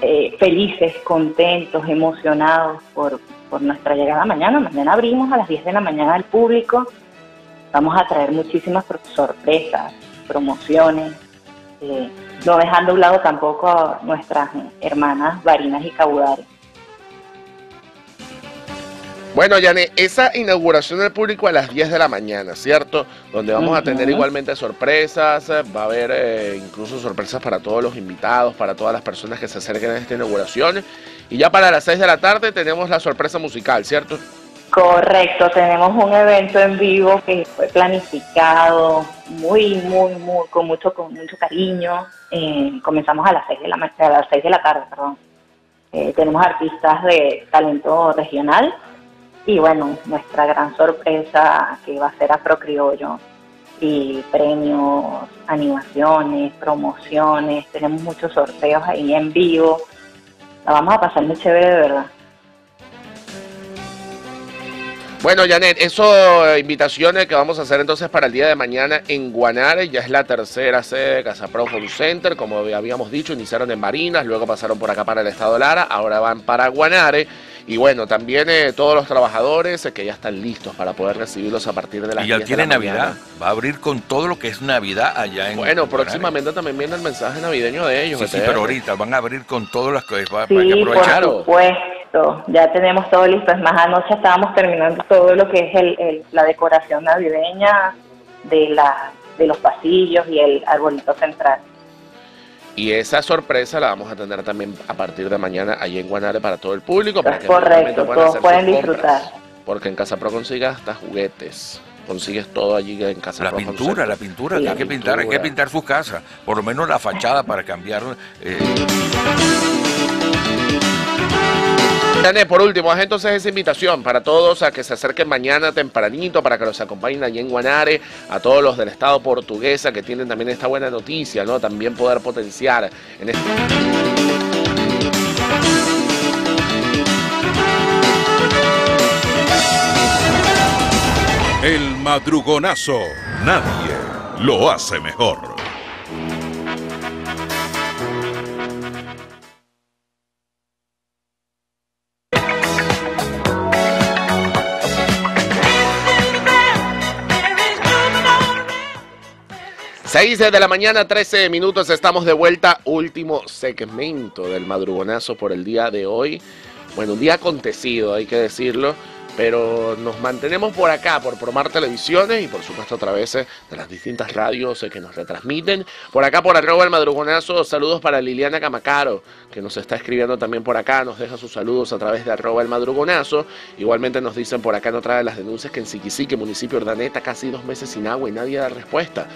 eh, felices, contentos, emocionados por, por nuestra llegada mañana. Mañana abrimos a las 10 de la mañana al público. Vamos a traer muchísimas sorpresas, promociones, eh, no dejando a un lado tampoco a nuestras hermanas Barinas y Caudares. Bueno, Yane, esa inauguración del público a las 10 de la mañana, ¿cierto? Donde vamos a tener igualmente sorpresas, va a haber eh, incluso sorpresas para todos los invitados, para todas las personas que se acerquen a esta inauguración. Y ya para las 6 de la tarde tenemos la sorpresa musical, ¿cierto? Correcto, tenemos un evento en vivo que fue planificado muy, muy, muy, con mucho, con mucho cariño. Eh, comenzamos a las seis de la ma- a las seis de la tarde, perdón. Eh, tenemos artistas de talento regional y bueno, nuestra gran sorpresa que va a ser Afro Criollo y premios, animaciones, promociones, tenemos muchos sorteos ahí en vivo. La vamos a pasar muy chévere de verdad. Bueno, Janet, eso, eh, invitaciones que vamos a hacer entonces para el día de mañana en Guanare, ya es la tercera sede de Casapro Home Center, como habíamos dicho, iniciaron en Barinas, luego pasaron por acá para el estado Lara, ahora van para Guanare. Y bueno, también eh, todos los trabajadores eh, que ya están listos para poder recibirlos a partir de las Y ya 10 de tiene la Navidad. mañana. Va a abrir con todo lo que es Navidad allá en. Bueno, próximamente también viene el mensaje navideño de ellos. Sí, sí, pero ahorita van a abrir con todo las cosas. va- Para que Sí, por aprovechar. supuesto. Ya tenemos todo listo. Es más, anoche estábamos terminando todo lo que es el, el- la decoración navideña de, la, de los pasillos y el arbolito central. Y esa sorpresa la vamos a tener también a partir de mañana ahí en Guanare para todo el público. Para Es que correcto, puedan todos pueden sus compras. disfrutar. Porque en Casa Pro consigues hasta juguetes. Consigues todo allí en Casa La pintura, la pintura, Sí. hay que pintar, hay que pintar su casa, por lo menos la fachada para cambiar. eh, Por último, haz entonces esa invitación para todos a que se acerquen mañana tempranito para que los acompañen allí en Guanare, a todos los del Estado portuguesa que tienen también esta buena noticia, ¿no? También poder potenciar en este... El madrugonazo. Nadie lo hace mejor. Seis de la mañana, 13 minutos, estamos de vuelta. Último segmento del madrugonazo por el día de hoy. Bueno, un día acontecido, hay que decirlo. Pero nos mantenemos por acá, por Promar Televisiones y por supuesto a través eh, de las distintas radios eh, que nos retransmiten. Por acá, por arroba el madrugonazo, saludos para Liliana Camacaro, que nos está escribiendo también por acá, nos deja sus saludos a través de arroba el madrugonazo. Igualmente nos dicen por acá en otra de las denuncias que en Siquisique, municipio de Urdaneta, casi dos meses sin agua y nadie da respuesta.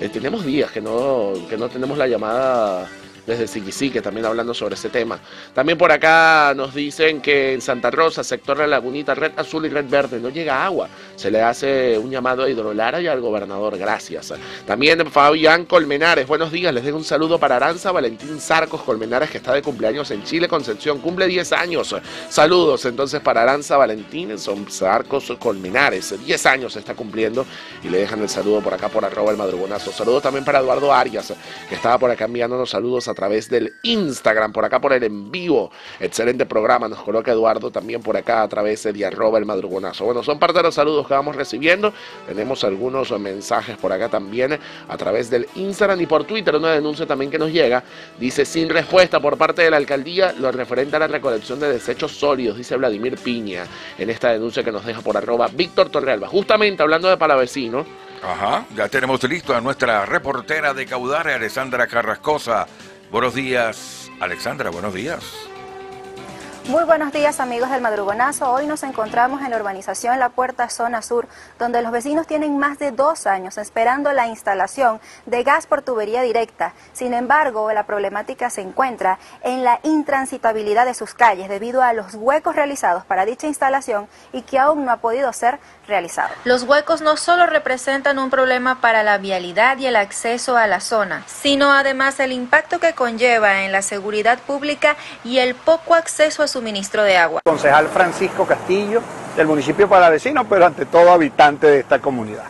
Eh, tenemos días que no, que no tenemos la llamada desde Siquisique, también hablando sobre ese tema. También por acá nos dicen que en Santa Rosa, sector de Lagunita, red azul y red verde, no llega agua. Se le hace un llamado a Hidrolara y al gobernador, gracias. También Fabián Colmenares, buenos días, les dejo un saludo para Aranza Valentín Sarcos Colmenares, que está de cumpleaños en Chile, Concepción, cumple 10 años. Saludos entonces para Aranza Valentín, son Sarcos Colmenares, 10 años está cumpliendo y le dejan el saludo por acá por arroba el madrugonazo. Saludos también para Eduardo Arias, que estaba por acá enviándonos saludos a través del Instagram, por acá por el en vivo. Excelente programa, nos coloca Eduardo también por acá a través de arroba el madrugonazo. Bueno, son parte de los saludos que vamos recibiendo. Tenemos algunos mensajes por acá también a través del Instagram y por Twitter. Una denuncia también que nos llega. Dice, sin respuesta por parte de la alcaldía, lo referente a la recolección de desechos sólidos, dice Vladimir Piña, en esta denuncia que nos deja por arroba Víctor Torrealba. Justamente hablando de Palavecino, Ajá, ya tenemos listo a nuestra reportera de Caudare, Alessandra Carrascosa. Buenos días, Alexandra, buenos días. Muy buenos días amigos del Madrugonazo. Hoy nos encontramos en la urbanización La Puerta Zona Sur, donde los vecinos tienen más de dos años esperando la instalación de gas por tubería directa. Sin embargo, la problemática se encuentra en la intransitabilidad de sus calles debido a los huecos realizados para dicha instalación y que aún no ha podido ser realizado. Los huecos no solo representan un problema para la vialidad y el acceso a la zona, sino además el impacto que conlleva en la seguridad pública y el poco acceso a suministro de agua. concejal Francisco Castillo del municipio palavecino, pero ante todo habitante de esta comunidad.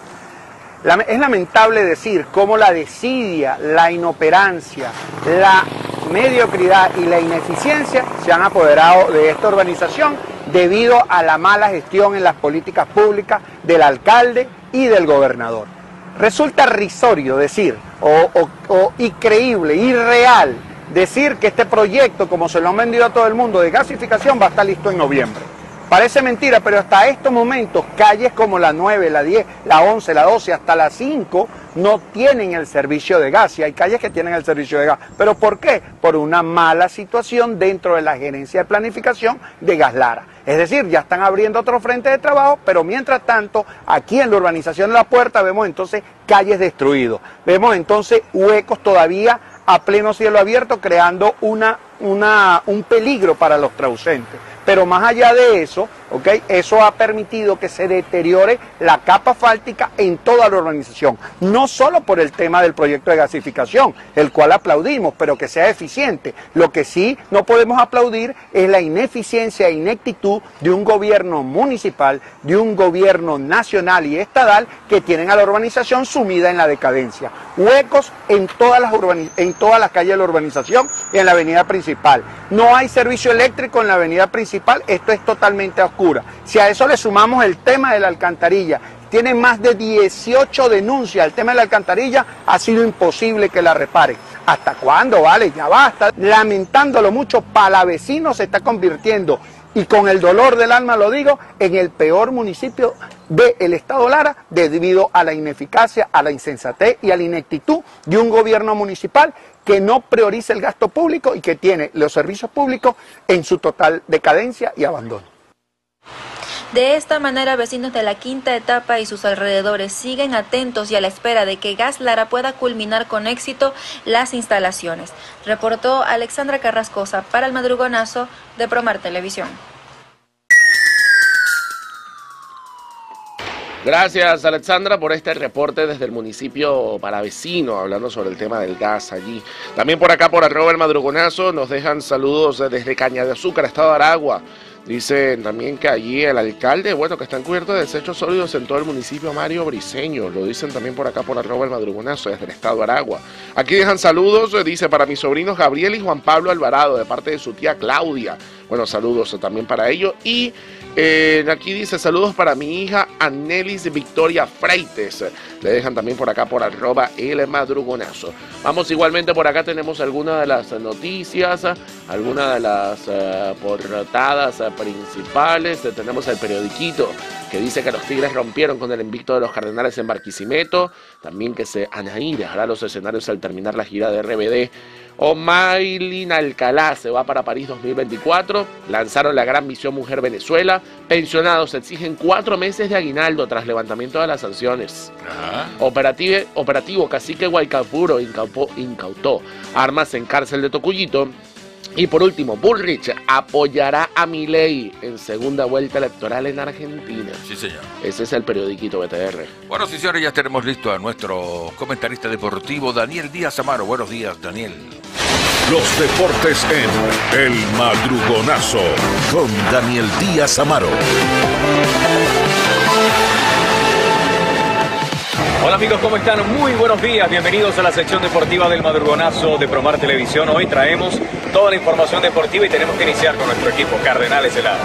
Es lamentable decir cómo la desidia, la inoperancia, la mediocridad y la ineficiencia se han apoderado de esta urbanización debido a la mala gestión en las políticas públicas del alcalde y del gobernador. Resulta risorio decir, o, o- o increíble, irreal, decir que este proyecto, como se lo han vendido a todo el mundo, de gasificación va a estar listo en noviembre. Parece mentira, pero hasta estos momentos, calles como la 9, la 10, la 11, la 12, hasta la 5, no tienen el servicio de gas. Y hay calles que tienen el servicio de gas. ¿Pero por qué? Por una mala situación dentro de la gerencia de planificación de Gas Lara. Es decir, ya están abriendo otro frente de trabajo, pero mientras tanto, aquí en la urbanización de La Puerta vemos entonces calles destruidas. Vemos entonces huecos todavía a pleno cielo abierto, creando una, una, un peligro para los trausentes. Pero más allá de eso, ¿ok? Eso ha permitido que se deteriore la capa fáltica en toda la urbanización. No solo por el tema del proyecto de gasificación, el cual aplaudimos, pero que sea eficiente. Lo que sí no podemos aplaudir es la ineficiencia e ineptitud de un gobierno municipal, de un gobierno nacional y estatal que tienen a la urbanización sumida en la decadencia. Huecos en todas las, en todas las calles de la urbanización y en la avenida principal. No hay servicio eléctrico en la avenida principal, esto es totalmente Si a eso le sumamos el tema de la alcantarilla, tiene más de 18 denuncias, el tema de la alcantarilla ha sido imposible que la reparen. ¿Hasta cuándo? Vale, ya basta. Lamentándolo mucho, Palavecino se está convirtiendo, y con el dolor del alma lo digo, en el peor municipio del Estado Lara debido a la ineficacia, a la insensatez y a la ineptitud de un gobierno municipal que no prioriza el gasto público y que tiene los servicios públicos en su total decadencia y abandono. De esta manera, vecinos de la quinta etapa y sus alrededores siguen atentos y a la espera de que Gas Lara pueda culminar con éxito las instalaciones. Reportó Alexandra Carrascosa para el madrugonazo de Promar Televisión. Gracias, Alexandra, por este reporte desde el municipio paravecino, hablando sobre el tema del gas allí. También por acá, por arroba el madrugonazo, nos dejan saludos desde Caña de Azúcar, Estado de Aragua. Dicen también que allí el alcalde, bueno, que están cubiertos de desechos sólidos en todo el municipio Mario Briseño. Lo dicen también por acá por arroba el madrugonazo desde el estado de Aragua. Aquí dejan saludos, eh, dice, para mis sobrinos Gabriel y Juan Pablo Alvarado, de parte de su tía Claudia. Bueno, saludos eh, también para ellos. Y eh, aquí dice, saludos para mi hija Anelis Victoria Freites. Le dejan también por acá por arroba el madrugonazo. Vamos igualmente por acá, tenemos algunas de las noticias, algunas de las eh, portadas eh, principales. Tenemos el periodiquito que dice que los Tigres rompieron con el invicto de los Cardenales en Barquisimeto. También que se Anaí dejará los escenarios al terminar la gira de RBD. Omailin Alcalá se va para París 2024. Lanzaron la gran misión Mujer Venezuela. Pensionados exigen cuatro meses de aguinaldo tras levantamiento de las sanciones. Operativo, operativo Cacique Guaycapuro incautó armas en cárcel de Tocuyito. Y por último, Bullrich apoyará a Milei en segunda vuelta electoral en Argentina. Sí, señor. Ese es el periodiquito BTR. Bueno, sí, señores, ya tenemos listo a nuestro comentarista deportivo, Daniel Díaz Amaro. Buenos días, Daniel. Los deportes en El Madrugonazo con Daniel Díaz Amaro. Hola amigos, ¿cómo están? Muy buenos días, bienvenidos a la sección deportiva del Madrugonazo de Promar Televisión. Hoy traemos toda la información deportiva y tenemos que iniciar con nuestro equipo Cardenales Helado.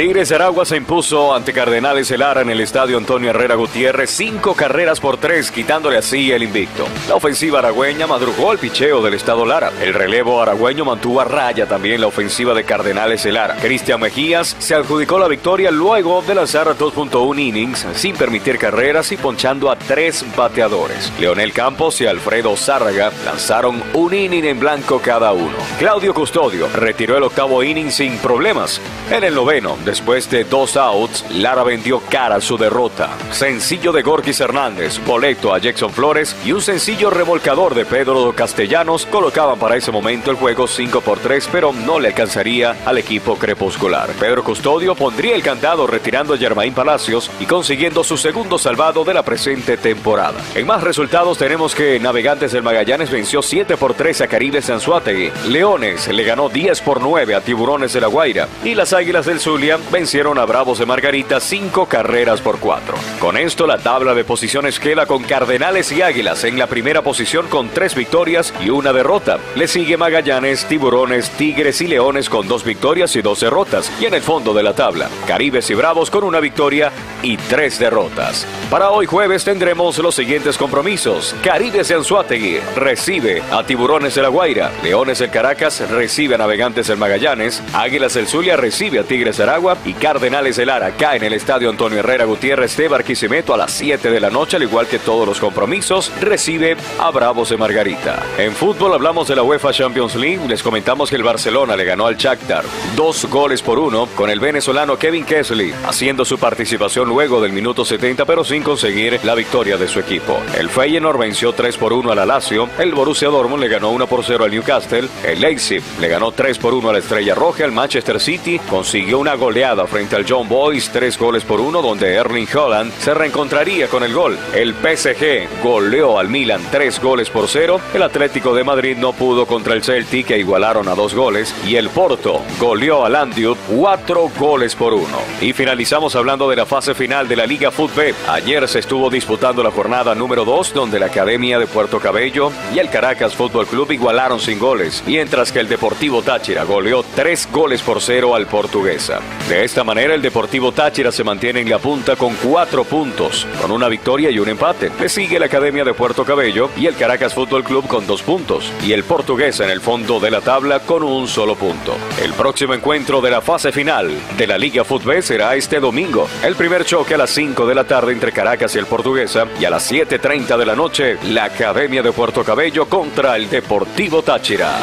Tigres Aragua se impuso ante Cardenales El Lara en el estadio Antonio Herrera Gutiérrez, cinco carreras por tres, quitándole así el invicto. La ofensiva aragüeña madrugó al picheo del estado Lara. El relevo aragüeño mantuvo a raya también la ofensiva de Cardenales El Lara. Cristian Mejías se adjudicó la victoria luego de lanzar 2.1 innings sin permitir carreras y ponchando a tres bateadores. Leonel Campos y Alfredo Zárraga lanzaron un inning en blanco cada uno. Claudio Custodio retiró el octavo inning sin problemas. En el noveno, después de dos outs, Lara vendió cara su derrota. Sencillo de Gorkis Hernández, boleto a Jackson Flores y un sencillo remolcador de Pedro Castellanos colocaban para ese momento el juego 5 por 3, pero no le alcanzaría al equipo crepuscular. Pedro Custodio pondría el candado retirando a Germain Palacios y consiguiendo su segundo salvado de la presente temporada. En más resultados tenemos que Navegantes del Magallanes venció 7 por 3 a Caribe Sanzuategui. Leones le ganó 10 por 9 a Tiburones de la Guaira y las Águilas del Zulia vencieron a Bravos de Margarita cinco carreras por cuatro. Con esto, la tabla de posiciones queda con Cardenales y Águilas en la primera posición con tres victorias y una derrota. Le sigue Magallanes, Tiburones, Tigres y Leones con dos victorias y dos derrotas. Y en el fondo de la tabla, Caribes y Bravos con una victoria y tres derrotas. Para hoy jueves tendremos los siguientes compromisos. Caribes de Anzuategui recibe a Tiburones de la Guaira. Leones del Caracas recibe a Navegantes del Magallanes. Águilas del Zulia recibe a Tigres de Aragua. Y Cardenales del Lara acá en el estadio Antonio Herrera Gutiérrez de Barquisimeto a las 7 de la noche, al igual que todos los compromisos, recibe a Bravos de Margarita. En fútbol hablamos de la UEFA Champions League. Les comentamos que el Barcelona le ganó al Shakhtar dos goles por uno con el venezolano Kevin Kesley haciendo su participación luego del minuto 70 pero sin conseguir la victoria de su equipo. El Feyenoord venció 3 por 1 al Alacio, el Borussia Dortmund le ganó 1 por 0 al Newcastle, el Leipzig le ganó 3 por 1 a la Estrella Roja, el Manchester City consiguió una goleada frente al John Boys 3 goles por 1 donde Erling Holland se reencontraría con el gol. El PSG goleó al Milan 3 goles por 0, el Atlético de Madrid no pudo contra el Celtic que igualaron a 2 goles y el Porto goleó al Andiut 4 goles por 1. Y finalizamos hablando de la fase final de la Liga Fútbol. Ayer se estuvo disputando la jornada número 2 donde la Academia de Puerto Cabello y el Caracas Fútbol Club igualaron sin goles, mientras que el Deportivo Táchira goleó 3 goles por 0 al Portuguesa. De esta manera el Deportivo Táchira se mantiene en la punta con 4 puntos, con una victoria y un empate. Le sigue la Academia de Puerto Cabello y el Caracas Fútbol Club con 2 puntos, y el Portuguesa en el fondo de la tabla con un solo punto. El próximo encuentro de la fase final de la Liga Fútbol será este domingo. El primer choque a las 5 de la tarde entre Caracas y el Portuguesa y a las 7.30 de la noche la Academia de Puerto Cabello contra el Deportivo Táchira.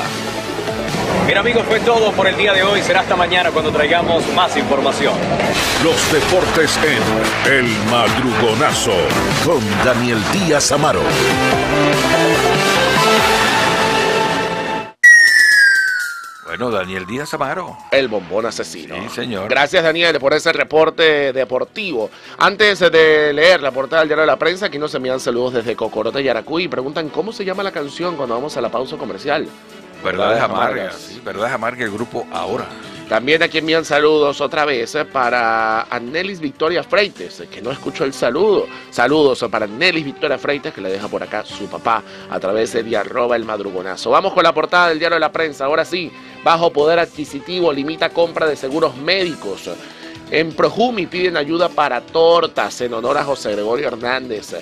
Bien amigos, fue todo por el día de hoy. Será hasta mañana cuando traigamos más información. Los deportes en El Madrugonazo con Daniel Díaz Amaro. Bueno, Daniel Díaz Amaro. El bombón asesino. Sí, señor. Gracias, Daniel, por ese reporte deportivo. Antes de leer la portada del diario de la prensa, aquí nos envían saludos desde Cocorote y Aracuy y preguntan cómo se llama la canción cuando vamos a la pausa comercial. Verdades amargas. Sí, Verdades amargas, el grupo Ahora. También aquí envían saludos otra vez eh, para Anelis Victoria Freites, eh, que no escuchó el saludo. Saludos eh, para Anelis Victoria Freites, que le deja por acá su papá a través de arroba el madrugonazo. Vamos con la portada del diario de la prensa. Ahora sí, bajo poder adquisitivo limita compra de seguros médicos. En Projumi piden ayuda para tortas en honor a José Gregorio Hernández.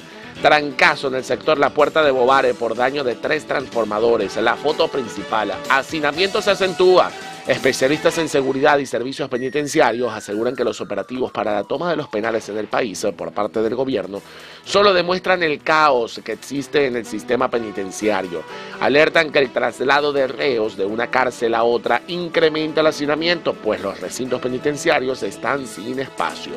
Trancazo en el sector La Puerta de Bobare por daño de tres transformadores. La foto principal. Hacinamiento se acentúa. Especialistas en seguridad y servicios penitenciarios aseguran que los operativos para la toma de los penales en el país por parte del gobierno solo demuestran el caos que existe en el sistema penitenciario. Alertan que el traslado de reos de una cárcel a otra incrementa el hacinamiento, pues los recintos penitenciarios están sin espacio.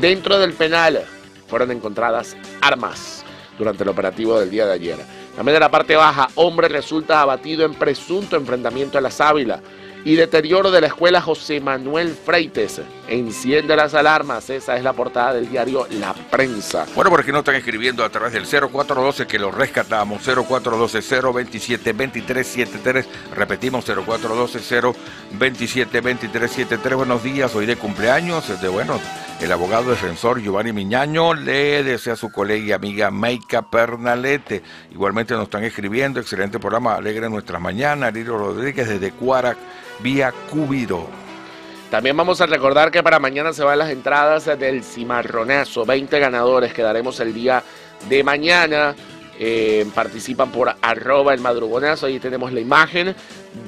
Dentro del penal fueron encontradas armas durante el operativo del día de ayer. También de la parte baja, hombre resulta abatido en presunto enfrentamiento a la sábila y deterioro de la escuela José Manuel Freites. Enciende las alarmas, esa es la portada del diario La Prensa. Bueno, por aquí están escribiendo a través del 0412 que lo rescatamos, 0412-027-2373, repetimos 0412-027-2373, buenos días, hoy de cumpleaños, de bueno, el abogado defensor Giovanni Miñaño le desea a su colega y amiga Meika Pernalete, igualmente nos están escribiendo, excelente programa, alegre nuestras mañanas, Lirio Rodríguez desde Cuarac, vía Cúbiro. También vamos a recordar que para mañana se van las entradas del Cimarronazo. 20 ganadores que daremos el día de mañana. Eh, participan por arroba el madrugonazo. Ahí tenemos la imagen.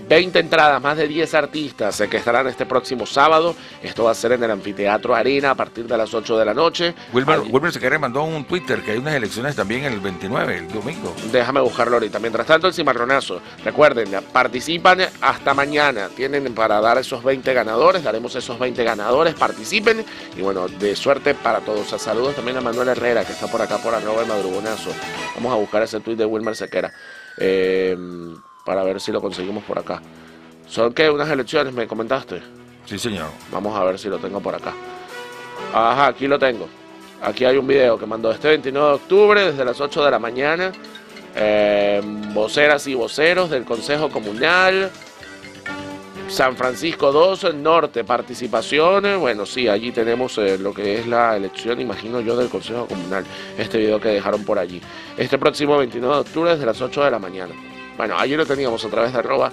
20 entradas, más de 10 artistas que estarán este próximo sábado. Esto va a ser en el Anfiteatro Arena a partir de las 8 de la noche. Wilmer, Ahí- Wilmer Sequeira mandó un Twitter que hay unas elecciones también el 29, el domingo. Déjame buscarlo ahorita. Mientras tanto, el cimarronazo. Recuerden, participan hasta mañana. Tienen para dar esos 20 ganadores. Daremos esos 20 ganadores. Participen. Y bueno, de suerte para todos. Saludos también a Manuel Herrera, que está por acá por arroba el madrugonazo. Vamos a buscar ese tweet de Wilmer Sequera. eh, para ver si lo conseguimos por acá. ¿Son qué? Unas elecciones, me comentaste. Sí, señor. Vamos a ver si lo tengo por acá. Ajá, aquí lo tengo. Aquí hay un video que mandó este 29 de octubre desde las 8 de la mañana. Eh, voceras y voceros del Consejo Comunal. San Francisco 2, Norte, participación. eh, Bueno, sí, allí tenemos eh, lo que es la elección, imagino yo, del Consejo Comunal. Este video que dejaron por allí. Este próximo 29 de octubre desde las 8 de la mañana. Bueno, ayer lo teníamos a través de arroba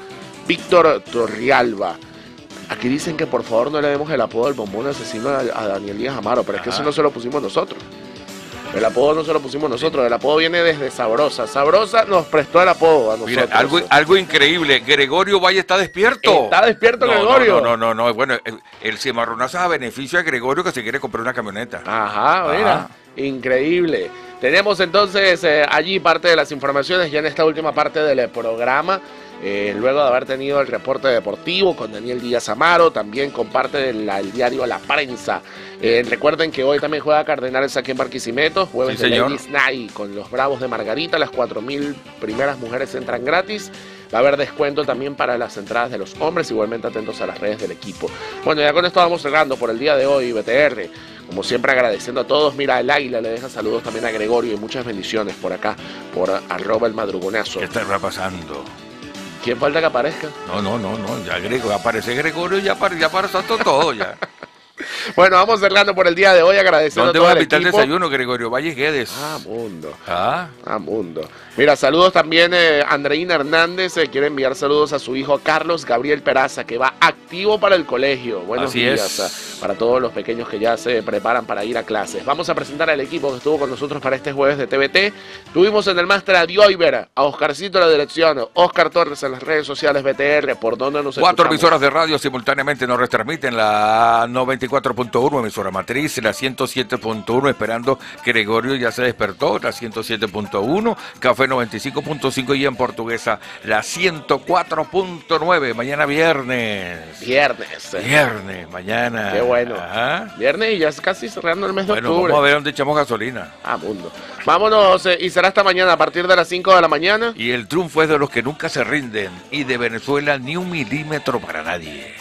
Víctor Torrialba. Aquí dicen que por favor no le demos el apodo del bombón asesino a, a Daniel Díaz Amaro, pero es que eso no se lo pusimos nosotros. El apodo no se lo pusimos nosotros, el apodo viene desde Sabrosa. Sabrosa nos prestó el apodo a nosotros. Mira, algo, algo increíble. Gregorio Valle está despierto. Está despierto No, Gregorio. No, no, no, no. Bueno, el, el cimarronazo a beneficio de Gregorio que se quiere comprar una camioneta. Ajá, mira, increíble. Tenemos entonces eh, allí parte de las informaciones ya en esta última parte del eh, programa. eh, luego de haber tenido el reporte deportivo con Daniel Díaz Amaro, también con parte del la- el diario La Prensa. Eh, recuerden que hoy también juega Cardenales aquí en Barquisimeto, jueves Sí, de. Ladies Night con los Bravos de Margarita, las 4.000 primeras mujeres entran gratis. Va a haber descuento también para las entradas de los hombres, igualmente atentos a las redes del equipo. Bueno, ya con esto vamos cerrando por el día de hoy, BTR. Como siempre agradeciendo a todos. Mira, el águila le deja saludos también a Gregorio y muchas bendiciones por acá, por arroba el madrugonazo. ¿Qué estará pasando? ¿Quién falta que aparezca? No, no, no, no. Ya Gregorio, aparece Gregorio y ya ya santo todo ya. Bueno, vamos cerrando por el día de hoy, agradeciendo ¿Dónde a todo va a el equipo. desayuno, Gregorio? Valle Guedes. Ah, mundo. Ah. Ah, mundo. Mira, saludos también eh, Andreina Hernández, eh, quiere enviar saludos a su hijo Carlos Gabriel Peraza, que va activo para el colegio. Buenos Así días es. eh, para todos los pequeños que ya se preparan para ir a clases. Vamos a presentar al equipo que estuvo con nosotros para este jueves de TVT. Tuvimos en el máster a Dioiber, a Oscarcito la dirección, Oscar Torres en las redes sociales BTR, por donde nos Cuatro escuchamos? emisoras de radio simultáneamente nos retransmiten la 94.1 emisora matriz, la 107.1 esperando que Gregorio ya se despertó, la 107.1, Café 95.5 y en portuguesa la 104.9, mañana viernes. Viernes. Viernes, mañana. Qué bueno. Ajá. Viernes y ya es casi cerrando el mes de Bueno, octubre. vamos a ver dónde echamos gasolina. Ah, mundo. Vámonos eh, y será esta mañana a partir de las 5 de la mañana. Y el triunfo es de los que nunca se rinden y de Venezuela ni un milímetro para nadie.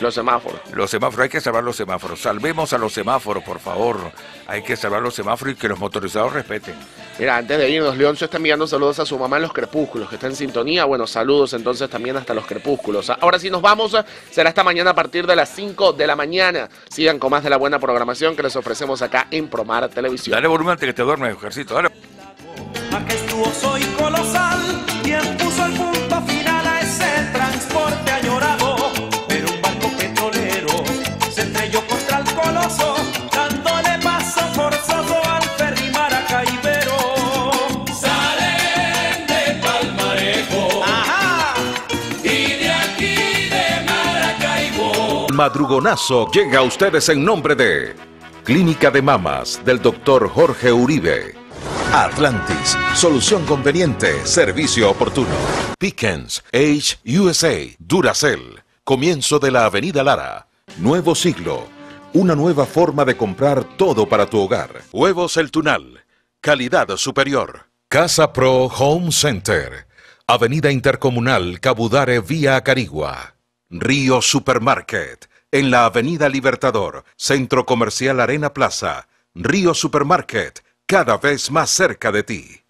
Los semáforos. Los semáforos, hay que salvar los semáforos. Salvemos a los semáforos, por favor. Hay que salvar los semáforos y que los motorizados respeten. Mira, antes de irnos, Leoncio está enviando saludos a su mamá en los crepúsculos, que está en sintonía. Bueno, saludos entonces también hasta los crepúsculos. Ahora sí nos vamos, será esta mañana a partir de las 5 de la mañana. Sigan con más de la buena programación que les ofrecemos acá en Promar Televisión. Dale volumen antes que te duermes, ejercito. Dale. Majestuoso y colosal, Madrugonazo llega a ustedes en nombre de Clínica de Mamas del doctor Jorge Uribe. Atlantis, solución conveniente, servicio oportuno. Pickens, Age USA, Duracell, comienzo de la Avenida Lara. Nuevo siglo, una nueva forma de comprar todo para tu hogar. Huevos El Tunal, calidad superior. Casa Pro Home Center, Avenida Intercomunal Cabudare vía Carigua. Río Supermarket, en la Avenida Libertador, Centro Comercial Arena Plaza. Río Supermarket, cada vez más cerca de ti.